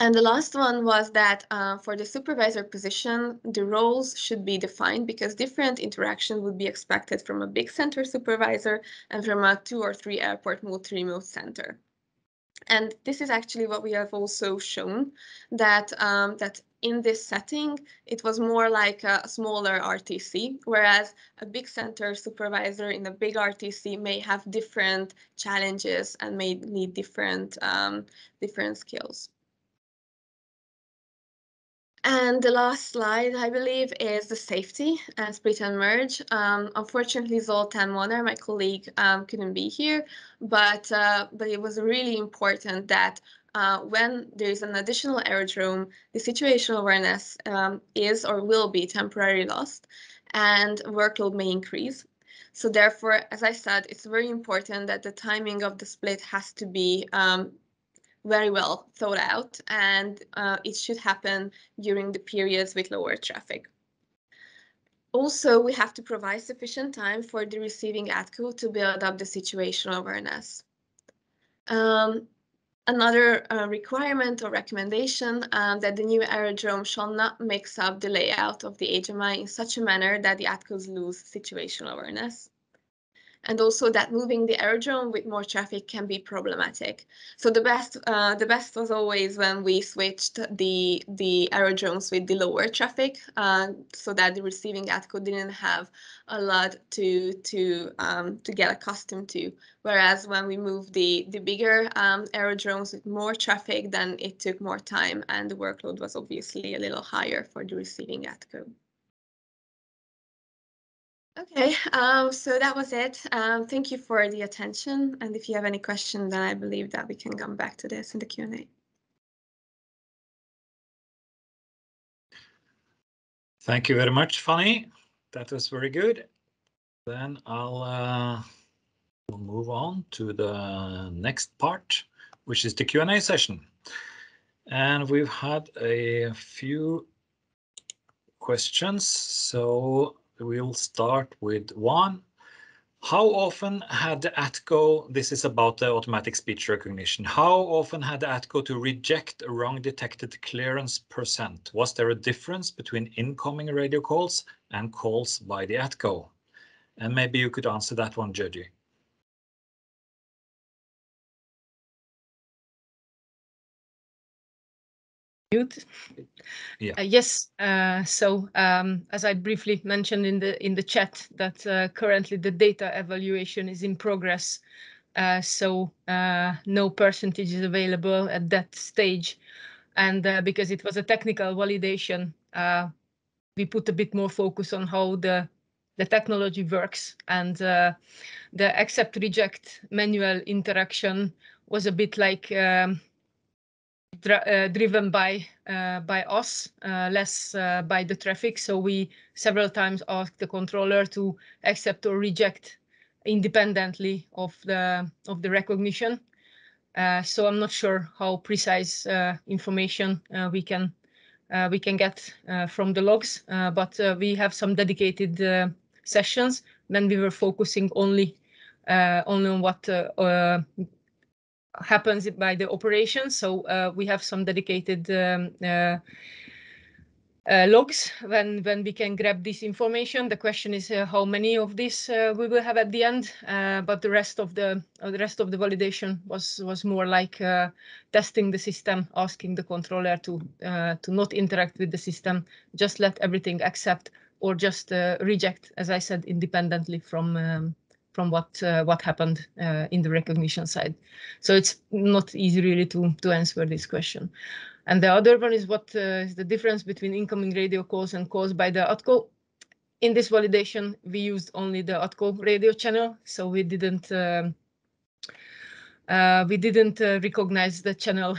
And the last one was that uh, for the supervisor position, the roles should be defined because different interaction would be expected from a big center supervisor and from a two or three airport multi-remote center. And this is actually what we have also shown that um, that in this setting, it was more like a smaller RTC, whereas a big center supervisor in a big RTC may have different challenges and may need different um, different skills. And the last slide, I believe, is the safety and split and merge. Um, unfortunately, Zoltán Molnár, my colleague, um, couldn't be here, but uh, but it was really important that uh, when there is an additional aerodrome, the situational awareness um, is or will be temporarily lost, and workload may increase. So therefore, as I said, it's very important that the timing of the split has to be um, very well thought out and uh, it should happen during the periods with lower traffic. Also, we have to provide sufficient time for the receiving ATCO to build up the situational awareness. Um, another uh, requirement or recommendation um, that the new aerodrome shall not mix up the layout of the HMI in such a manner that the ATCOs lose situational awareness and also that moving the aerodrome with more traffic can be problematic. So the best uh, the best was always when we switched the the aerodromes with the lower traffic, uh, so that the receiving ATCO didn't have a lot to to um, to get accustomed to. Whereas when we moved the the bigger um, aerodromes with more traffic, then it took more time and the workload was obviously a little higher for the receiving ATCO. Okay, um, so that was it. Um, thank you for the attention. And if you have any questions, then I believe that we can come back to this in the Q&A. Thank you very much, Fanny. That was very good. Then I'll uh, we'll move on to the next part, which is the Q&A session. And we've had a few questions. So we'll start with one. How often had the ATCO, this is about the automatic speech recognition, how often had ATCO to reject a wrong detected clearance percent? Was there a difference between incoming radio calls and calls by the ATCO? And maybe you could answer that one, Yeah. Uh, yes. Uh, so um, as I briefly mentioned in the in the chat, that uh, currently the data evaluation is in progress. Uh, so uh, no percentage is available at that stage, and uh, because it was a technical validation, we put a bit more focus on how the the technology works and the accept reject manual interaction was a bit like um, driven by uh, by us, uh, less by the traffic. So we several times asked the controller to accept or reject independently of the of the recognition. so I'm not sure how precise information we can we can get from the logs, but we have some dedicated sessions when we were focusing only uh, only on what uh, uh, happens by the operation. So uh, we have some dedicated um, uh, uh, logs when when we can grab this information. The question is uh, how many of this uh, we will have at the end. Uh, but the rest of the the rest of the validation was was more like testing the system, asking the controller to to not interact with the system, just let everything accept or just reject, as I said, independently from um, from what uh, what happened uh, in the recognition side. So it's not easy really to to answer this question. And the other one is what uh, is the difference between incoming radio calls and calls by the ATCO. In this validation, we used only the ATCO radio channel, so we didn't um, uh, we didn't uh, recognize the channel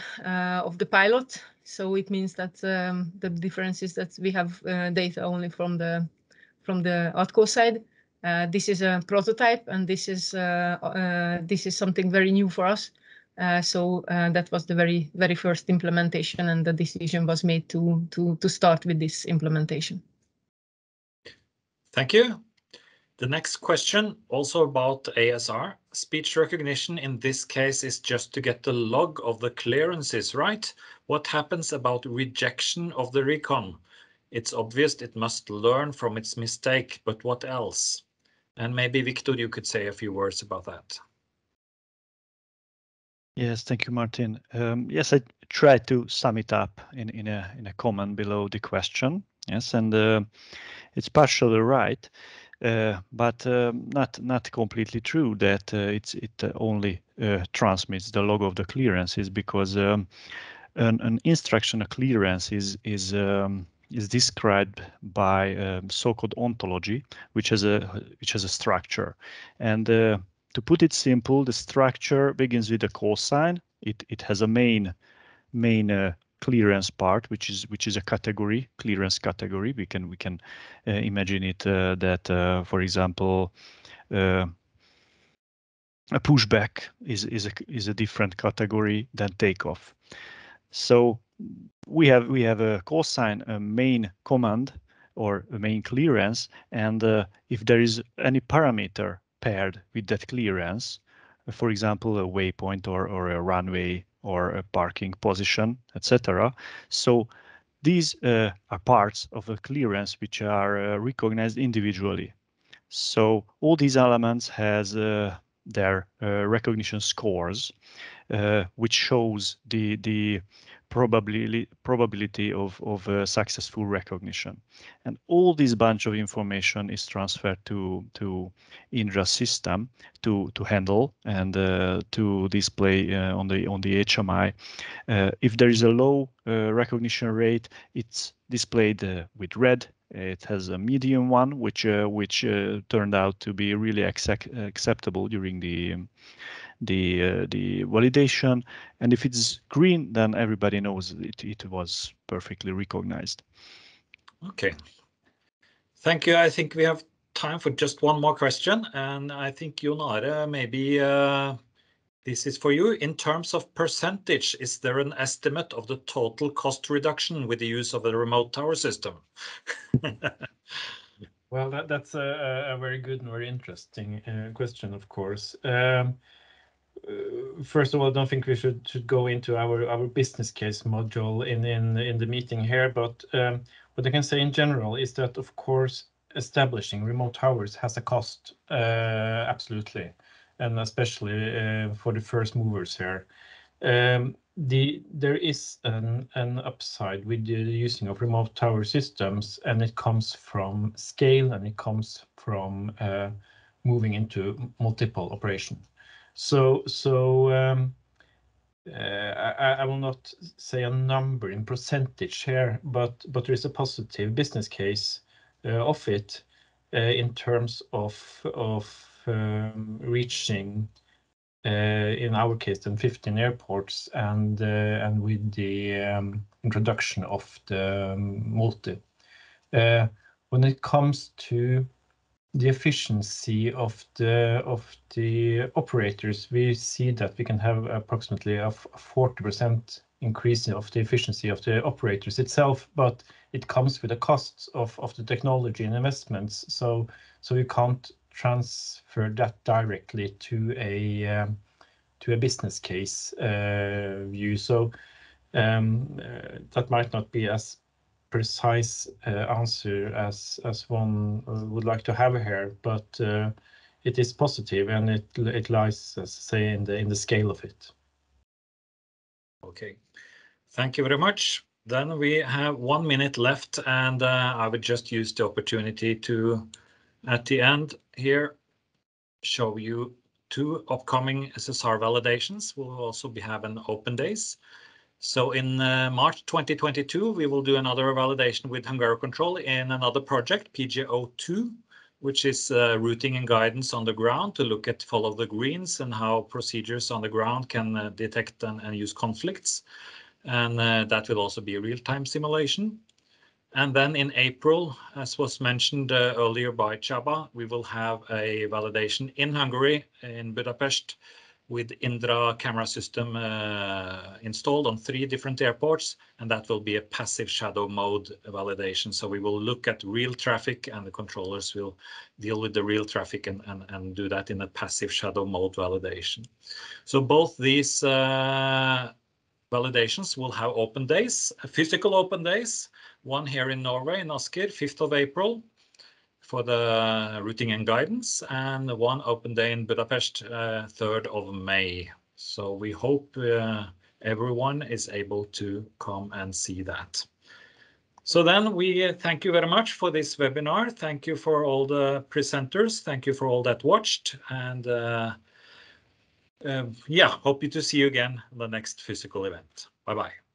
of the pilot. So it means that um, the difference is that we have data only from the from the ATCO side Uh, this is a prototype, and this is uh, uh, this is something very new for us. Uh, so that was the very very first implementation, and the decision was made to to to start with this implementation. Thank you. The next question, also about ASR. Speech recognition in this case is just to get the log of the clearances, right? What happens about rejection of the recon? It's obvious it must learn from its mistake, but what else? And maybe Viktor, you could say a few words about that. Yes, thank you, Martin. Um, yes, I tried to sum it up in, in a in a comment below the question. Yes, and uh, it's partially right, uh, but um, not not completely true that uh, it's it only uh, transmits the log of the clearances because um, an, an instruction clearance is is um, is described by um, so-called ontology, which has a which has a structure. And uh, to put it simple, the structure begins with a sign. It it has a main main uh, clearance part, which is which is a category clearance category. We can we can uh, imagine it uh, that, uh, for example. Uh, a pushback is is a is a different category than takeoff. So we have we have a sign, a main command or a main clearance, and uh, if there is any parameter paired with that clearance, for example, a waypoint or or a runway or a parking position, etc. So these uh, are parts of a clearance which are uh, recognized individually. So all these elements has uh, their uh, recognition scores, which shows the the probability probability of of uh, successful recognition. And all this bunch of information is transferred to to Indra system to to handle and uh, to display uh, on the on the hmi uh, if there is a low uh, recognition rate it's displayed uh, with red. It has a medium one which which turned out to be really accept acceptable during the um, the uh, the validation. And if it's green, then everybody knows it, it was perfectly recognized. Okay. Thank you. I think we have time for just one more question. And I think Jon Are, maybe uh, this is for you. In terms of percentage, is there an estimate of the total cost reduction with the use of the remote tower system? well, that, that's a, a, very good and very interesting uh, question, of course. Um, first of all, I don't think we should should go into our our business case module in in in the meeting here. But um, what I can say in general is that of course establishing remote towers has a cost, uh, absolutely, and especially uh, for the first movers here. Um, the there is an an upside with the using of remote tower systems, and it comes from scale and it comes from uh, moving into multiple operation. So so um, uh, I, will not say a number in percentage here, but but there is a positive business case uh, of it uh, in terms of of um, reaching, in our case, then 15 airports and and with the um, introduction of the multi. When it comes to the efficiency of the of the operators, we see that we can have approximately a 40% increase of the efficiency of the operators itself, but it comes with the costs of of the technology and investments. So so you can't transfer that directly to a um, to a business case uh, view. So um, uh, that might not be as precise uh, answer as as one uh, would like to have here, but uh, it is positive and it it lies, as I say, in the in the scale of it. Okay, thank you very much. Then we have one minute left, and uh, I would just use the opportunity to, at the end here, show you two upcoming SESAR validations. We'll also be having open days. So in uh, March 2022, we will do another validation with HungaroControl in another project, PJ02, which is uh, routing and guidance on the ground to look at follow the greens and how procedures on the ground can uh, detect and, and, use conflicts. And that will also be a real-time simulation. And then in April, as was mentioned earlier by Csaba, we will have a validation in Hungary, in Budapest, with Indra camera system uh, installed on three different airports, and that will be a passive shadow mode validation. So we will look at real traffic, and the controllers will deal with the real traffic and, and, and do that in a passive shadow mode validation. So both these uh, validations will have open days, physical open days, one here in Norway, in Asker, 5th of April, for the routing and guidance, and one open day in Budapest, uh, 3rd of May. So we hope uh, everyone is able to come and see that. So then we thank you very much for this webinar. Thank you for all the presenters. Thank you for all that watched. And uh, uh, yeah, hope to see you again the next physical event. Bye-bye.